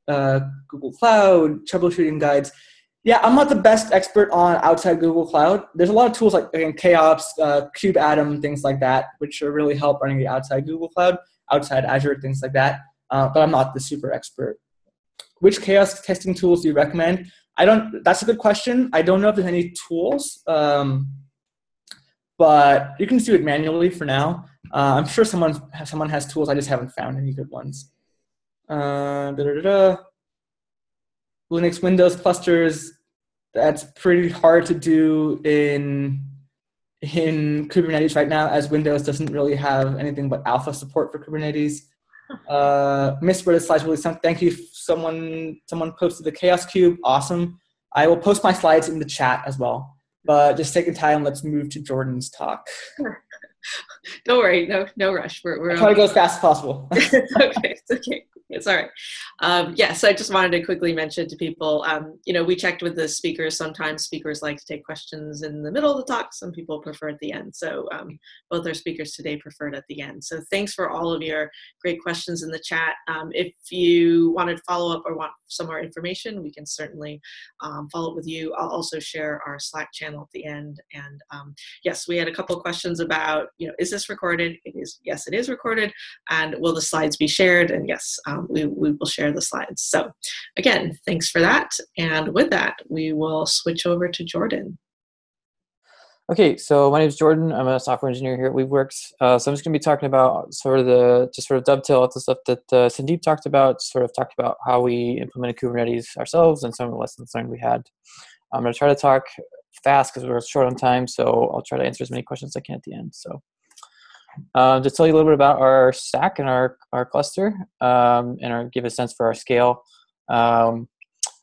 Speaker 2: uh, Google Cloud, troubleshooting guides. Yeah, I'm not the best expert on outside Google Cloud. There's a lot of tools like again, KOps, uh, kubeadm, things like that, which really help running the outside Google Cloud, outside Azure, things like that. Uh, but I'm not the super expert. Which chaos testing tools do you recommend? I don't. That's a good question. I don't know if there's any tools. Um, but you can just do it manually for now. Uh, I'm sure someone someone has tools. I just haven't found any good ones. Uh, Linux Windows clusters. That's pretty hard to do in in Kubernetes right now, as Windows doesn't really have anything but alpha support for Kubernetes. Uh, Miss Reddit slides really thank you. Someone someone posted the chaoskube. Awesome. I will post my slides in the chat as well. But just take a time. Let's move to Jordan's talk.
Speaker 1: Don't worry, no, no rush. We're, we're
Speaker 2: trying to go as fast as possible.
Speaker 1: okay, it's okay. It's all right. Um, yes, I just wanted to quickly mention to people, um, you know, we checked with the speakers. Sometimes speakers like to take questions in the middle of the talk. Some people prefer at the end. So um, both our speakers today preferred at the end. So thanks for all of your great questions in the chat. Um, if you wanted to follow up or want some more information, we can certainly um, follow up with you. I'll also share our Slack channel at the end. And um, yes, we had a couple questions about, you know, is this recorded? It is. Yes, it is recorded. And will the slides be shared? And yes, we, we will share the slides. So again, thanks for that. And with that, we will switch over to Jordan.
Speaker 3: Okay, so my name is Jordan. I'm a software engineer here at Weaveworks. Uh, so I'm just going to be talking about sort of the, just sort of dovetail with the stuff that uh, Sandeep talked about, sort of talked about how we implemented Kubernetes ourselves and some of the lessons learned we had. I'm going to try to talk fast because we're short on time, so I'll try to answer as many questions as I can at the end. So um, to tell you a little bit about our stack and our, our cluster um, and our, give a sense for our scale. Um,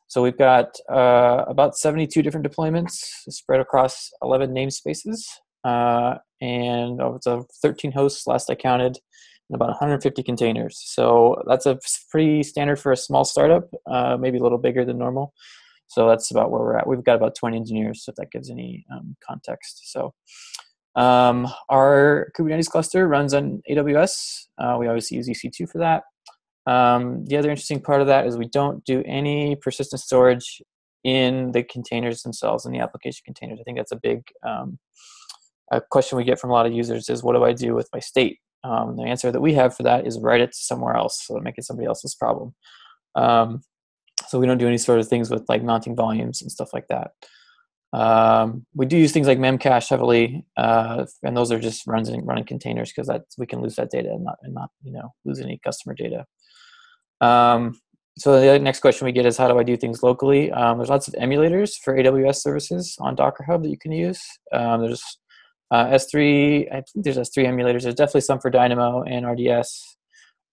Speaker 3: so we've got uh, about 72 different deployments spread across 11 namespaces, uh, and it's a 13 hosts last I counted, and about 150 containers. So that's a pretty standard for a small startup, uh, maybe a little bigger than normal. So that's about where we're at. We've got about 20 engineers, so if that gives any um, context. So um, our Kubernetes cluster runs on AWS. Uh, we obviously use EC2 for that. Um, the other interesting part of that is we don't do any persistent storage in the containers themselves, in the application containers. I think that's a big um, a question we get from a lot of users is what do I do with my state? Um, the answer that we have for that is write it somewhere else, so make it somebody else's problem. Um, so we don't do any sort of things with like mounting volumes and stuff like that. Um, we do use things like Memcache heavily, uh, and those are just runs in, running containers because that we can lose that data and not, and not you know lose any customer data. Um, so the next question we get is how do I do things locally? Um, there's lots of emulators for AWS services on Docker Hub that you can use. Um, there's uh, S3, I think there's S3 emulators. There's definitely some for Dynamo and RDS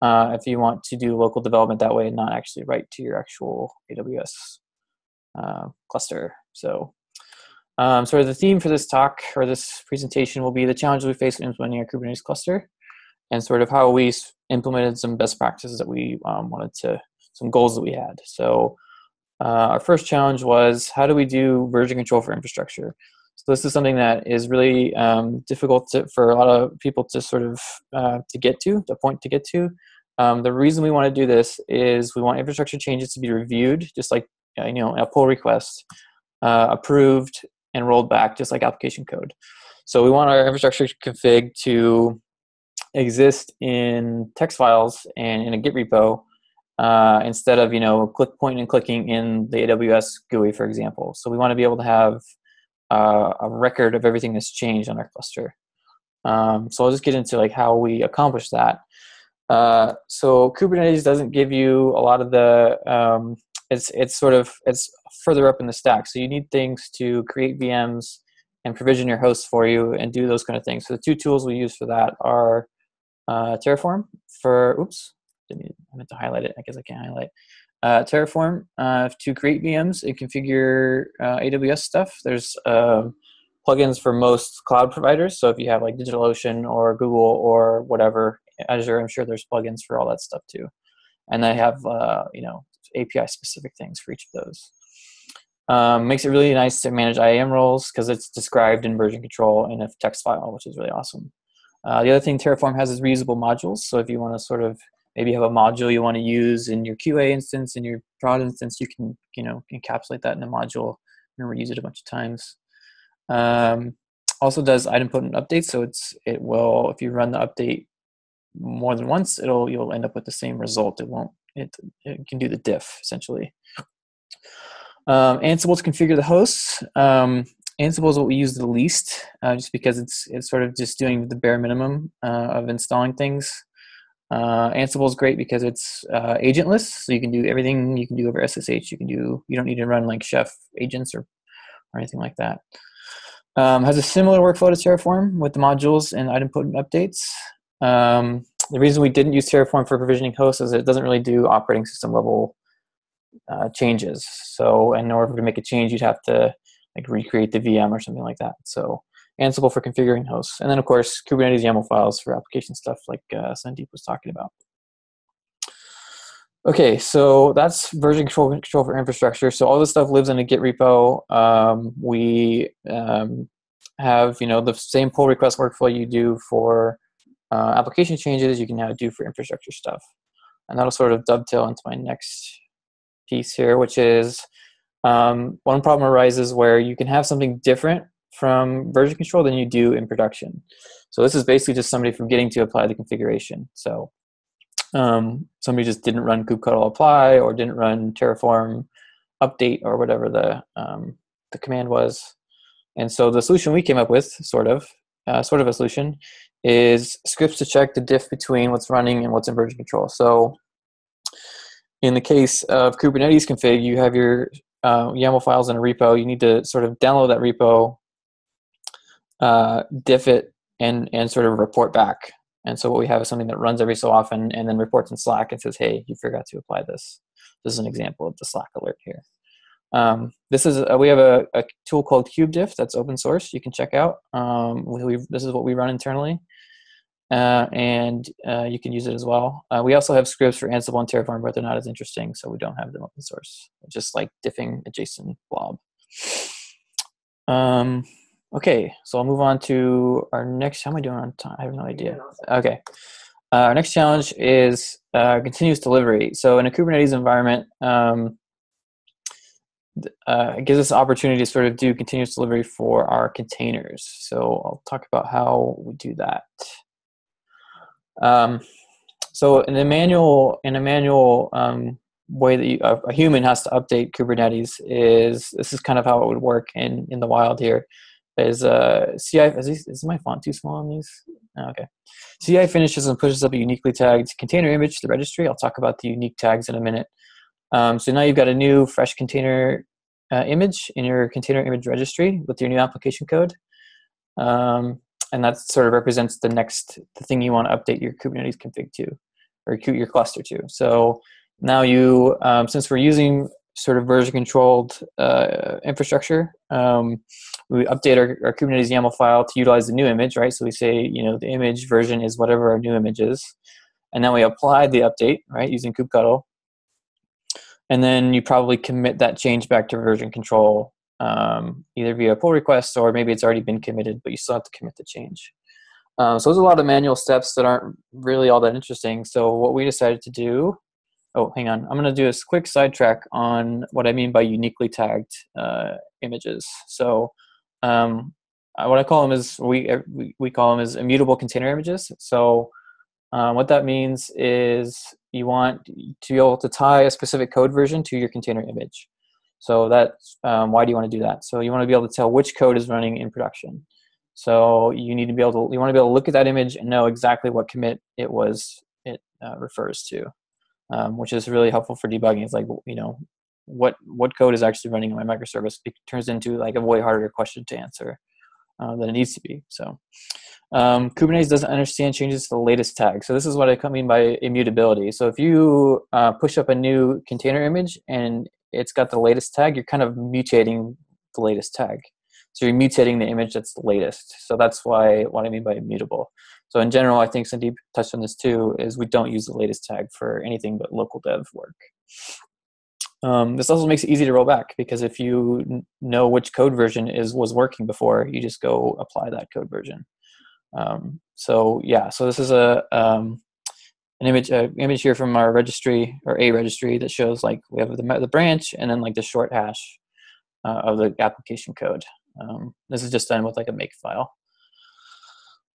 Speaker 3: uh, if you want to do local development that way and not actually write to your actual AWS uh, cluster. So um, of the theme for this talk or this presentation will be the challenges we face in implementing our Kubernetes cluster and sort of how we implemented some best practices that we um, wanted to, some goals that we had. So uh, our first challenge was how do we do version control for infrastructure? So this is something that is really um, difficult to, for a lot of people to sort of uh, to get to, the point to get to. Um, the reason we want to do this is we want infrastructure changes to be reviewed, just like uh, you know a pull request uh, approved and rolled back just like application code. So we want our infrastructure config to exist in text files and in a Git repo uh, instead of you know click point and clicking in the AWS GUI, for example. So we want to be able to have uh, a record of everything that's changed on our cluster. Um, so I'll just get into like how we accomplish that. Uh, so Kubernetes doesn't give you a lot of the um, it's it's sort of it's further up in the stack. So you need things to create VMs and provision your hosts for you and do those kind of things. So the two tools we use for that are uh, Terraform for oops, I meant to highlight it. I guess I can't highlight. Uh, Terraform uh, to create VMs and configure uh, AWS stuff. There's um, plugins for most cloud providers. So if you have like DigitalOcean or Google or whatever Azure, I'm sure there's plugins for all that stuff too. And they have uh, you know API specific things for each of those. Um, makes it really nice to manage IAM roles because it's described in version control in a text file, which is really awesome. Uh, the other thing Terraform has is reusable modules. So if you want to sort of maybe have a module you want to use in your QA instance, in your prod instance, you can you know encapsulate that in a module and reuse it a bunch of times. Um, also does item idempotent updates, so it's it will if you run the update more than once, it'll you'll end up with the same result. It won't it, it can do the diff essentially. Um, Ansible to configure the hosts. Um, Ansible is what we use the least, uh, just because it's it's sort of just doing the bare minimum uh, of installing things. Uh, Ansible is great because it's uh, agentless, so you can do everything you can do over SSH. You can do you don't need to run like Chef agents or or anything like that. Um, has a similar workflow to Terraform with the modules and idempotent updates. Um, the reason we didn't use Terraform for provisioning hosts is it doesn't really do operating system level uh, changes. So in order to make a change, you'd have to like recreate the VM or something like that. So Ansible for configuring hosts. And then, of course, Kubernetes YAML files for application stuff like uh, Sandeep was talking about. Okay, so that's version control, control for infrastructure. So all this stuff lives in a Git repo. Um, we um, have, you know, the same pull request workflow you do for uh, application changes, you can now do for infrastructure stuff. And that'll sort of dovetail into my next piece here, which is um, one problem arises where you can have something different from version control than you do in production. So this is basically just somebody forgetting to apply the configuration. So um, somebody just didn't run kubectl apply or didn't run terraform update or whatever the um, the command was. And so the solution we came up with, sort of, uh, sort of a solution, is scripts to check the diff between what's running and what's in version control. So in the case of Kubernetes config, you have your uh, YAML files in a repo. You need to sort of download that repo, uh, diff it, and and sort of report back. And so what we have is something that runs every so often and then reports in Slack and says, "Hey, you forgot to apply this." This is an example of the Slack alert here. Um, this is a, we have a, a, tool called KubeDiff that's open source. You can check out. Um, we, this is what we run internally, uh, and uh, you can use it as well. Uh, we also have scripts for Ansible and Terraform, but they're not as interesting, so we don't have them open source. Just like diffing a JSON blob. Um, okay, so I'll move on to our next. How am I doing on time? I have no idea. Okay. Uh, our next challenge is uh, continuous delivery. So in a Kubernetes environment, um, uh, it gives us opportunity to sort of do continuous delivery for our containers. So I'll talk about how we do that. Um, so in a manual, in a manual um, way that you, a, a, human has to update Kubernetes is this is kind of how it would work in in the wild here. Is uh, CI is, this, is my font too small on these? Oh, okay. CI finishes and pushes up a uniquely tagged container image to the registry. I'll talk about the unique tags in a minute. Um, so now you've got a new fresh container uh, image in your container image registry with your new application code. Um, and that sort of represents the next the thing you want to update your Kubernetes config to, or your cluster to. So now you, um, since we're using sort of version controlled uh, infrastructure, um, we update our, our, Kubernetes YAML file to utilize the new image, right? So we say, you know, the image version is whatever our new image is. And then we apply the update, right, using kubectl and then you probably commit that change back to version control um, either via pull request or maybe it's already been committed, but you still have to commit the change. Um, so there's a lot of manual steps that aren't really all that interesting. So what we decided to do oh, hang on. I'm going to do a quick sidetrack on what I mean by uniquely tagged uh, images. So um, what I call them is we, we, we call them as immutable container images. So um, what that means is you want to be able to tie a specific code version to your container image. So that's um, why do you want to do that? So you want to be able to tell which code is running in production. So you need to be able to you want to be able to look at that image and know exactly what commit it was it uh, refers to, um, which is really helpful for debugging. It's like you know what what code is actually running in my microservice it turns into like a way harder question to answer uh, than it needs to be. So um, Kubernetes doesn't understand changes to the latest tag. So this is what I mean by immutability. So if you uh, push up a new container image and it's got the latest tag, you're kind of mutating the latest tag. So you're mutating the image that's the latest. So that's why what I mean by immutable. So in general, I think Sandeep touched on this too, is we don't use the latest tag for anything but local dev work. Um, this also makes it easy to roll back because if you know which code version is was working before, you just go apply that code version. Um, so yeah, so this is a um, an image uh, image here from our registry or a registry that shows like we have the, the branch and then like the short hash uh, of the application code. Um, this is just done with like a make file.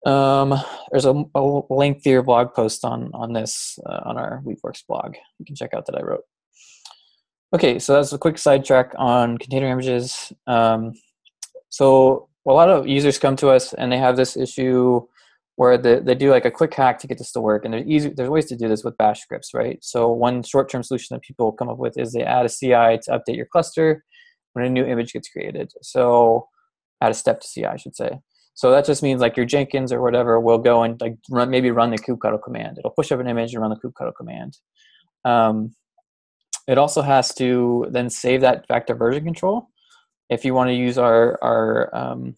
Speaker 3: Um, there's a, a, lengthier blog post on on this uh, on our Weaveworks blog. You can check out that I wrote. Okay, so that's a quick sidetrack on container images. Um, so a lot of users come to us and they have this issue where they, they do like a quick hack to get this to work. And there's easy there's ways to do this with bash scripts, right? So one short-term solution that people come up with is they add a CI to update your cluster when a new image gets created. So add a step to CI, I should say. So that just means like your Jenkins or whatever will go and like run, maybe run the kubectl command. It'll push up an image and run the kubectl command. Um, it also has to then save that back to version control. If you want to use our our um,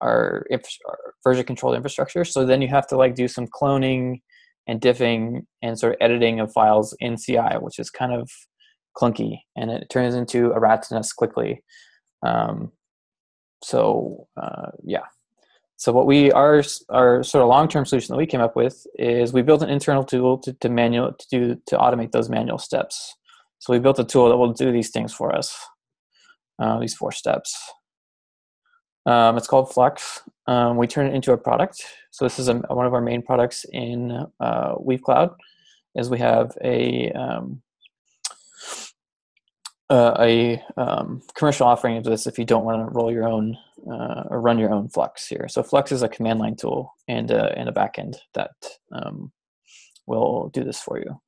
Speaker 3: our, our version controlled infrastructure, so then you have to like do some cloning and diffing and sort of editing of files in CI, which is kind of clunky and it turns into a rat's nest quickly. Um, so uh, yeah. So what we our our sort of long term solution that we came up with is we built an internal tool to, to manual to do to automate those manual steps. So we built a tool that will do these things for us, uh, these four steps. Um, it's called Flux. Um, we turn it into a product. So this is a, one of our main products in uh, Weave Cloud. Is we have a um, uh, a um, commercial offering of this if you don't want to roll your own uh, or run your own Flux here. So Flux is a command line tool and a, and a backend that um, will do this for you.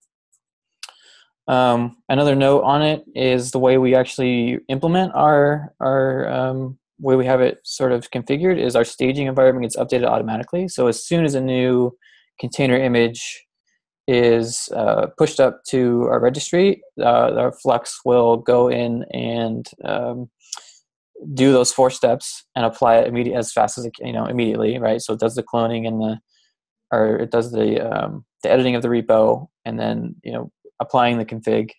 Speaker 3: Um, another note on it is the way we actually implement our our um, way we have it sort of configured is our staging environment gets updated automatically. So as soon as a new container image is uh, pushed up to our registry, uh, our Flux will go in and um, do those four steps and apply it immediately as fast as it you know immediately, right? So it does the cloning and the or it does the um, the editing of the repo and then you know applying the config,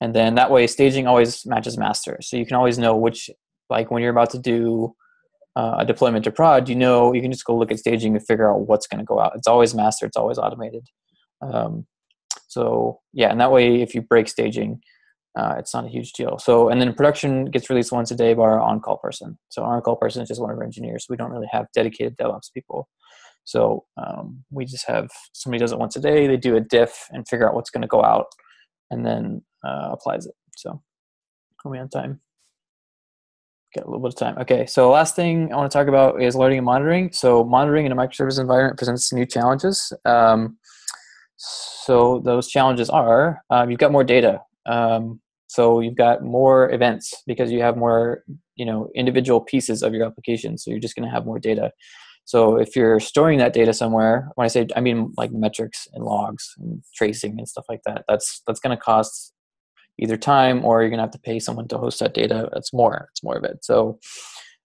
Speaker 3: and then that way staging always matches master, so you can always know which like when you're about to do uh, a deployment to prod, you know you can just go look at staging and figure out what's going to go out. It's always master, it's always automated. Um, so yeah, and that way, if you break staging, uh, it's not a huge deal. So and then production gets released once a day by our on-call person. So our on-call person is just one of our engineers. We don't really have dedicated DevOps people. So um, we just have somebody does it once a day. They do a diff and figure out what's going to go out, and then uh, applies it. So are we on time? Got a little bit of time. Okay, so last thing I want to talk about is learning and monitoring. So monitoring in a microservice environment presents new challenges. Um, so those challenges are um, you've got more data. Um, so you've got more events because you have more, you know, individual pieces of your application. So you're just going to have more data. So if you're storing that data somewhere, when I say I mean like metrics and logs and tracing and stuff like that, that's that's going to cost either time or you're going to have to pay someone to host that data. That's more. It's more of it. So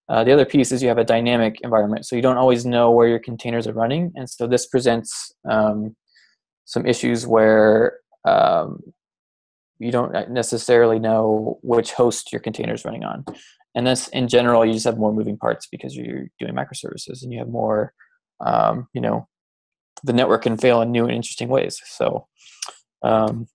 Speaker 3: uh, the other piece is you have a dynamic environment, so you don't always know where your containers are running, and so this presents um, some issues where um, you don't necessarily know which host your container is running on. And this, in general, you just have more moving parts because you're doing microservices and you have more, um, you know, the network can fail in new and interesting ways. So, um,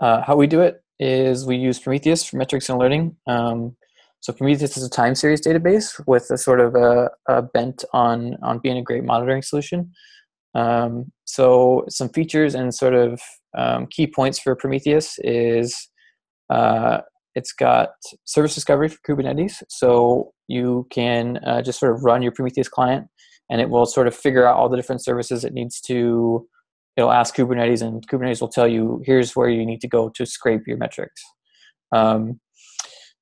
Speaker 3: uh, how we do it is we use Prometheus for metrics and alerting. Um, so Prometheus is a time series database with a sort of a, a bent on on being a great monitoring solution. Um, so some features and sort of um, key points for Prometheus is uh, it's got service discovery for Kubernetes. So you can uh, just sort of run your Prometheus client and it will sort of figure out all the different services it needs to it'll ask kubernetes and kubernetes will tell you here's where you need to go to scrape your metrics um,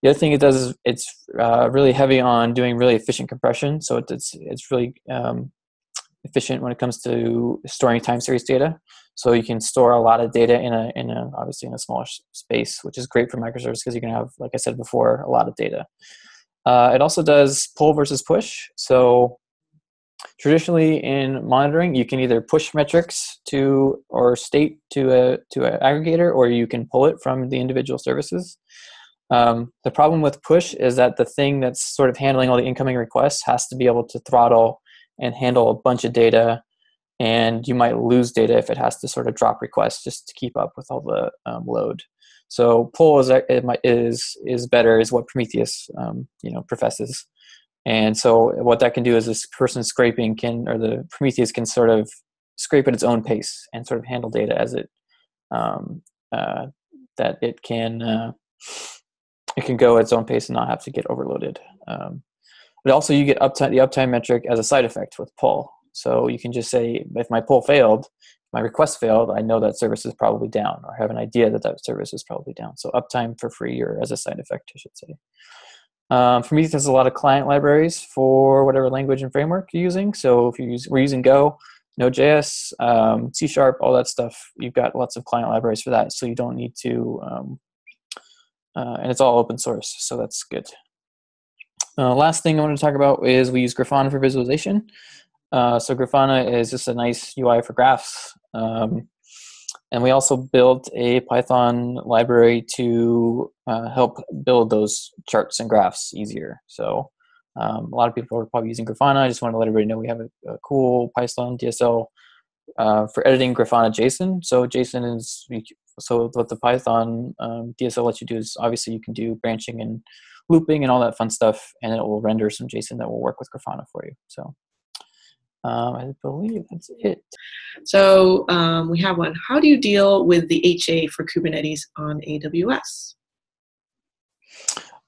Speaker 3: the other thing it does is it's uh, really heavy on doing really efficient compression so it's it's really um, efficient when it comes to storing time series data. So you can store a lot of data in a in a obviously in a smaller space which is great for microservices because you can have like i said before a lot of data. Uh, it also does pull versus push. So traditionally in monitoring you can either push metrics to or state to a to an aggregator or you can pull it from the individual services. Um, the problem with push is that the thing that's sort of handling all the incoming requests has to be able to throttle and handle a bunch of data and you might lose data if it has to sort of drop requests just to keep up with all the um, load so pull is is is better is what prometheus um, you know professes and so what that can do is this person scraping can, or the Prometheus can sort of scrape at its own pace and sort of handle data as it, um, uh, that it can, uh, it can go at its own pace and not have to get overloaded. Um, but also you get uptime, the uptime metric as a side effect with pull. So you can just say, if my pull failed, my request failed, I know that service is probably down, or have an idea that that service is probably down. So uptime for free, or as a side effect, I should say. Um, Prometheus has a lot of client libraries for whatever language and framework you're using. So if you use, we're using Go, Node.js, um, C Sharp, all that stuff, you've got lots of client libraries for that. So you don't need to, um, uh, and it's all open source, so that's good. Uh, last thing I want to talk about is we use Grafana for visualization. Uh, so Grafana is just a nice UI for graphs. Um, and we also built a Python library to uh, help build those charts and graphs easier. So um, a lot of people are probably using Grafana. I just want to let everybody know we have a, a cool Python DSL uh, for editing Grafana JSON. So JSON is so what the Python um, DSL lets you do is obviously you can do branching and looping and all that fun stuff, and it will render some JSON that will work with Grafana for you. So um, I believe that's it.
Speaker 1: So um, we have one. How do you deal with the HA for Kubernetes on AWS?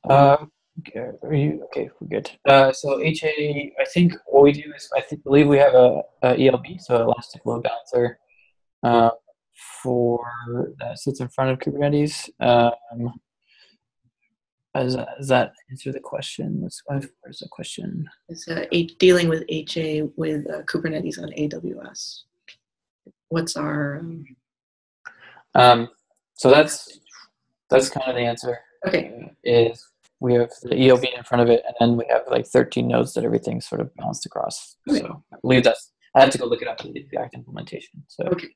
Speaker 3: Uh, okay, are you okay? We're good. Uh, so HA, I think what we do is I think, believe we have a, a ELB, so Elastic Load Balancer, uh, for that sits in front of Kubernetes. Um, does, does that answer the question? Let's where's the question?
Speaker 1: It's uh, dealing with HA with uh, Kubernetes on AWS. What's our? Um...
Speaker 3: Um, so that's that's kind of the answer.
Speaker 1: Okay.
Speaker 3: Uh, is we have the ELB in front of it, and then we have like 13 nodes that everything's sort of balanced across. Okay. So I believe that's. I had to go look it up in the exact implementation. So.
Speaker 1: Okay.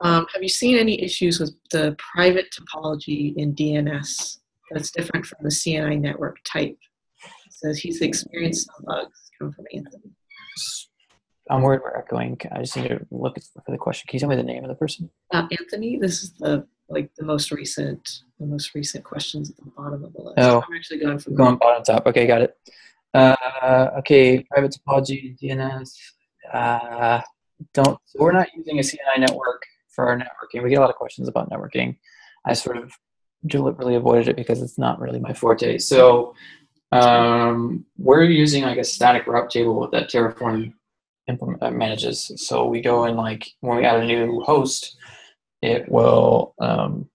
Speaker 1: Um, have you seen any issues with the private topology in DNS that's different from the CNI network type. says he's experienced some bugs come from Anthony.
Speaker 3: I'm worried we're echoing. I just need to look for the question. Can you tell me the name of the person?
Speaker 1: Uh, Anthony. This is the like the most recent, the most recent questions at the bottom of the list.
Speaker 3: Oh,
Speaker 1: I'm actually going from
Speaker 3: going bottom top. Okay, got it. Uh, okay, private topology DNS. Uh, don't. So we're not using a CNI network for our networking. We get a lot of questions about networking. I sort of deliberately avoided it because it's not really my forte. So um, we're using like a static route table that Terraform implement, uh, manages. So we go and like when we add a new host, it will um,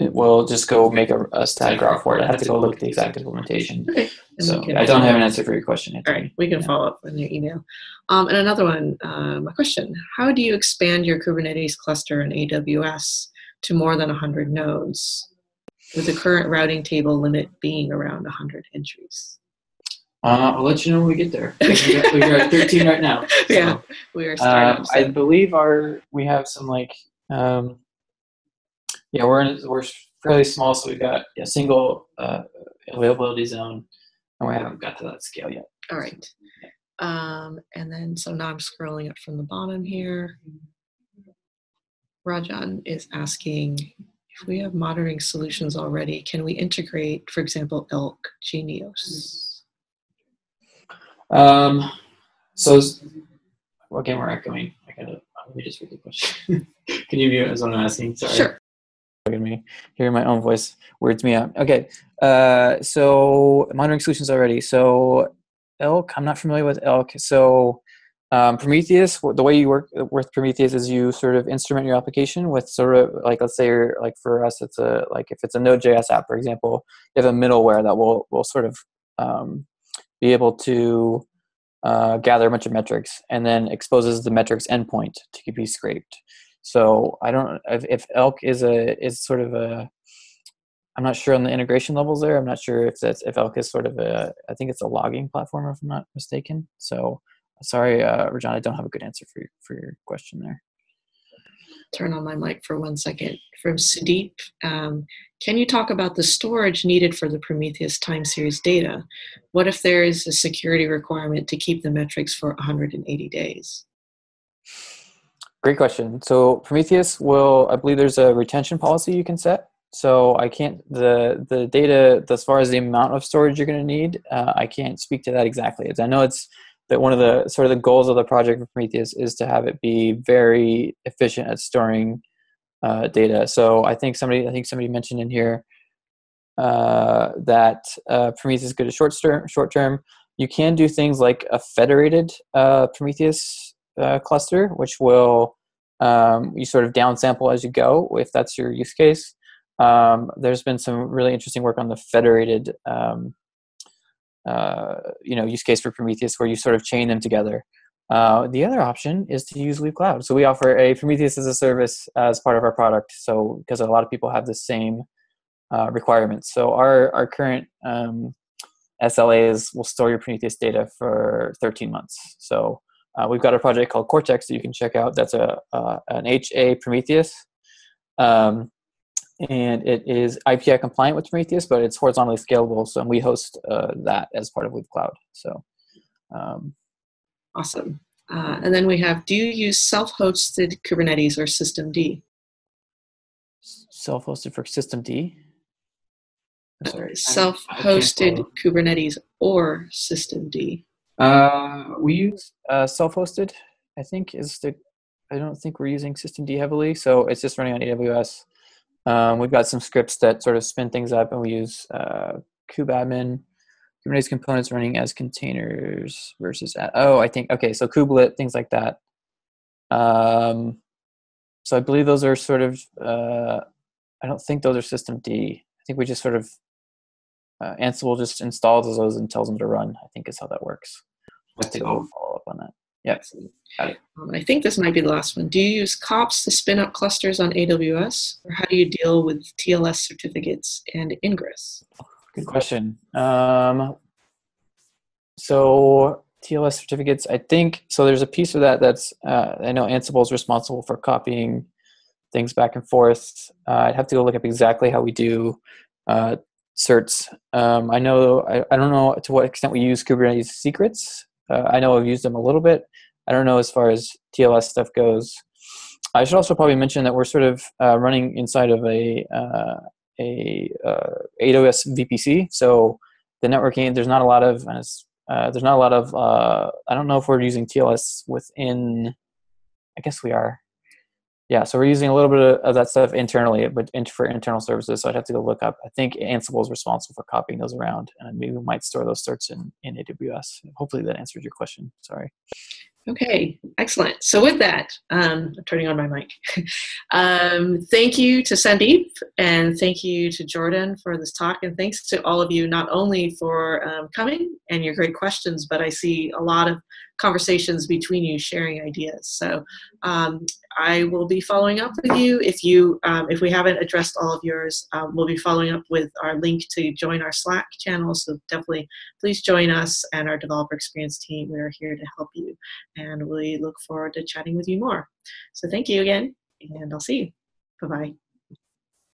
Speaker 3: it will just go make a, a static route for it. I have to go look at the exact implementation.
Speaker 1: Okay.
Speaker 3: So I don't have an answer for your question.
Speaker 1: All right, we can yeah. follow up in your email. Um, and another one, um, a question: How do you expand your Kubernetes cluster in AWS to more than 100 nodes, with the current routing table limit being around 100 entries.
Speaker 3: Uh, I'll let you know when we get there. We're at 13 right now.
Speaker 1: So. Yeah, we are.
Speaker 3: Um, I believe our we have some like um, yeah we're in, we're fairly small, so we've got a single uh, availability zone, and we haven't got to that scale yet.
Speaker 1: All right. Um, and then so now I'm scrolling up from the bottom here. Rajan is asking if we have monitoring solutions already, can we integrate, for example, Elk Nagios?
Speaker 3: Um, so, what game are I going? I gotta, let me just read the question. can you mute as I'm asking? Sorry.
Speaker 1: Sure.
Speaker 3: Look at me. Hearing my own voice weirds me out. Okay. Uh, so monitoring solutions already. So Elk, I'm not familiar with Elk. So um, Prometheus, the way you work with Prometheus is you sort of instrument your application with sort of like let's say you're like for us it's a like if it's a Node.js app for example, you have a middleware that will will sort of um, be able to uh, gather a bunch of metrics and then exposes the metrics endpoint to be scraped. So I don't if, if ELK is a is sort of a I'm not sure on the integration levels there. I'm not sure if that's if ELK is sort of a I think it's a logging platform if I'm not mistaken. So sorry, uh, Rajan, I don't have a good answer for for your question there.
Speaker 1: Turn on my mic for one second. From Sudeep, um, can you talk about the storage needed for the Prometheus time series data? What if there is a security requirement to keep the metrics for 180 days?
Speaker 3: Great question. So Prometheus will, I believe there's a retention policy you can set. So I can't the the data as far as the amount of storage you're going to need. Uh, I can't speak to that exactly. As I know it's that one of the sort of the goals of the project for Prometheus is to have it be very efficient at storing uh, data. So I think somebody I think somebody mentioned in here uh, that uh, Prometheus is good at short term. Short term, you can do things like a federated uh, Prometheus uh, cluster, which will um, you sort of downsample as you go if that's your use case. Um, there's been some really interesting work on the federated um, uh, you know use case for Prometheus where you sort of chain them together. Uh, the other option is to use Weave Cloud. So we offer a Prometheus as a service as part of our product. So because a lot of people have the same uh, requirements. So our our current um, SLAs will store your Prometheus data for 13 months. So uh, we've got a project called Cortex that you can check out. That's a uh, an HA Prometheus. Um, and it is API compliant with Prometheus, but it's horizontally scalable. So we host uh, that as part of Weave Cloud. So um,
Speaker 1: awesome. Uh, and then we have: Do you use self-hosted Kubernetes or systemd?
Speaker 3: Self-hosted for systemd.
Speaker 1: Uh, sorry, self-hosted Kubernetes or systemd.
Speaker 3: Uh, we use uh, self-hosted. I think is the. I don't think we're using systemd heavily, so it's just running on AWS. Um, we've got some scripts that sort of spin things up, and we use uh, kubeadm, Kubernetes components running as containers versus at, oh, I think okay, so kubelet things like that. Um, so I believe those are sort of. Uh, I don't think those are systemd. I think we just sort of uh, Ansible just installs those and tells them to run. I think is how that works. Let's follow up on that. Yeah, got it.
Speaker 1: Um, I think this might be the last one. Do you use kops to spin up clusters on AWS, or how do you deal with TLS certificates and ingress?
Speaker 3: Good question. Um, so TLS certificates, I think so. There's a piece of that that's uh, I know Ansible is responsible for copying things back and forth. Uh, I'd have to go look up exactly how we do uh, certs. Um, I know I, I don't know to what extent we use Kubernetes secrets. Uh, I know I've used them a little bit. I don't know as far as TLS stuff goes. I should also probably mention that we're sort of uh, running inside of a uh, a uh, AWS VPC. So the networking, there's not a lot of uh, there's not a lot of I don't know if we're using TLS within. I guess we are yeah, so we're using a little bit of that stuff internally, but for internal services. So I'd have to go look up. I think Ansible is responsible for copying those around, and maybe we might store those certs in in AWS. Hopefully that answers your question. Sorry.
Speaker 1: Okay, excellent. So with that, um, I'm turning on my mic. um, thank you to Sandeep and thank you to Jordan for this talk, and thanks to all of you not only for um, coming and your great questions, but I see a lot of conversations between you sharing ideas. So um, I will be following up with you. If you, um, if we haven't addressed all of yours, um, we'll be following up with our link to join our Slack channel. So definitely, please join us and our developer experience team. We are here to help you, and we look forward to chatting with you more. So thank you again, and I'll see you. Bye bye.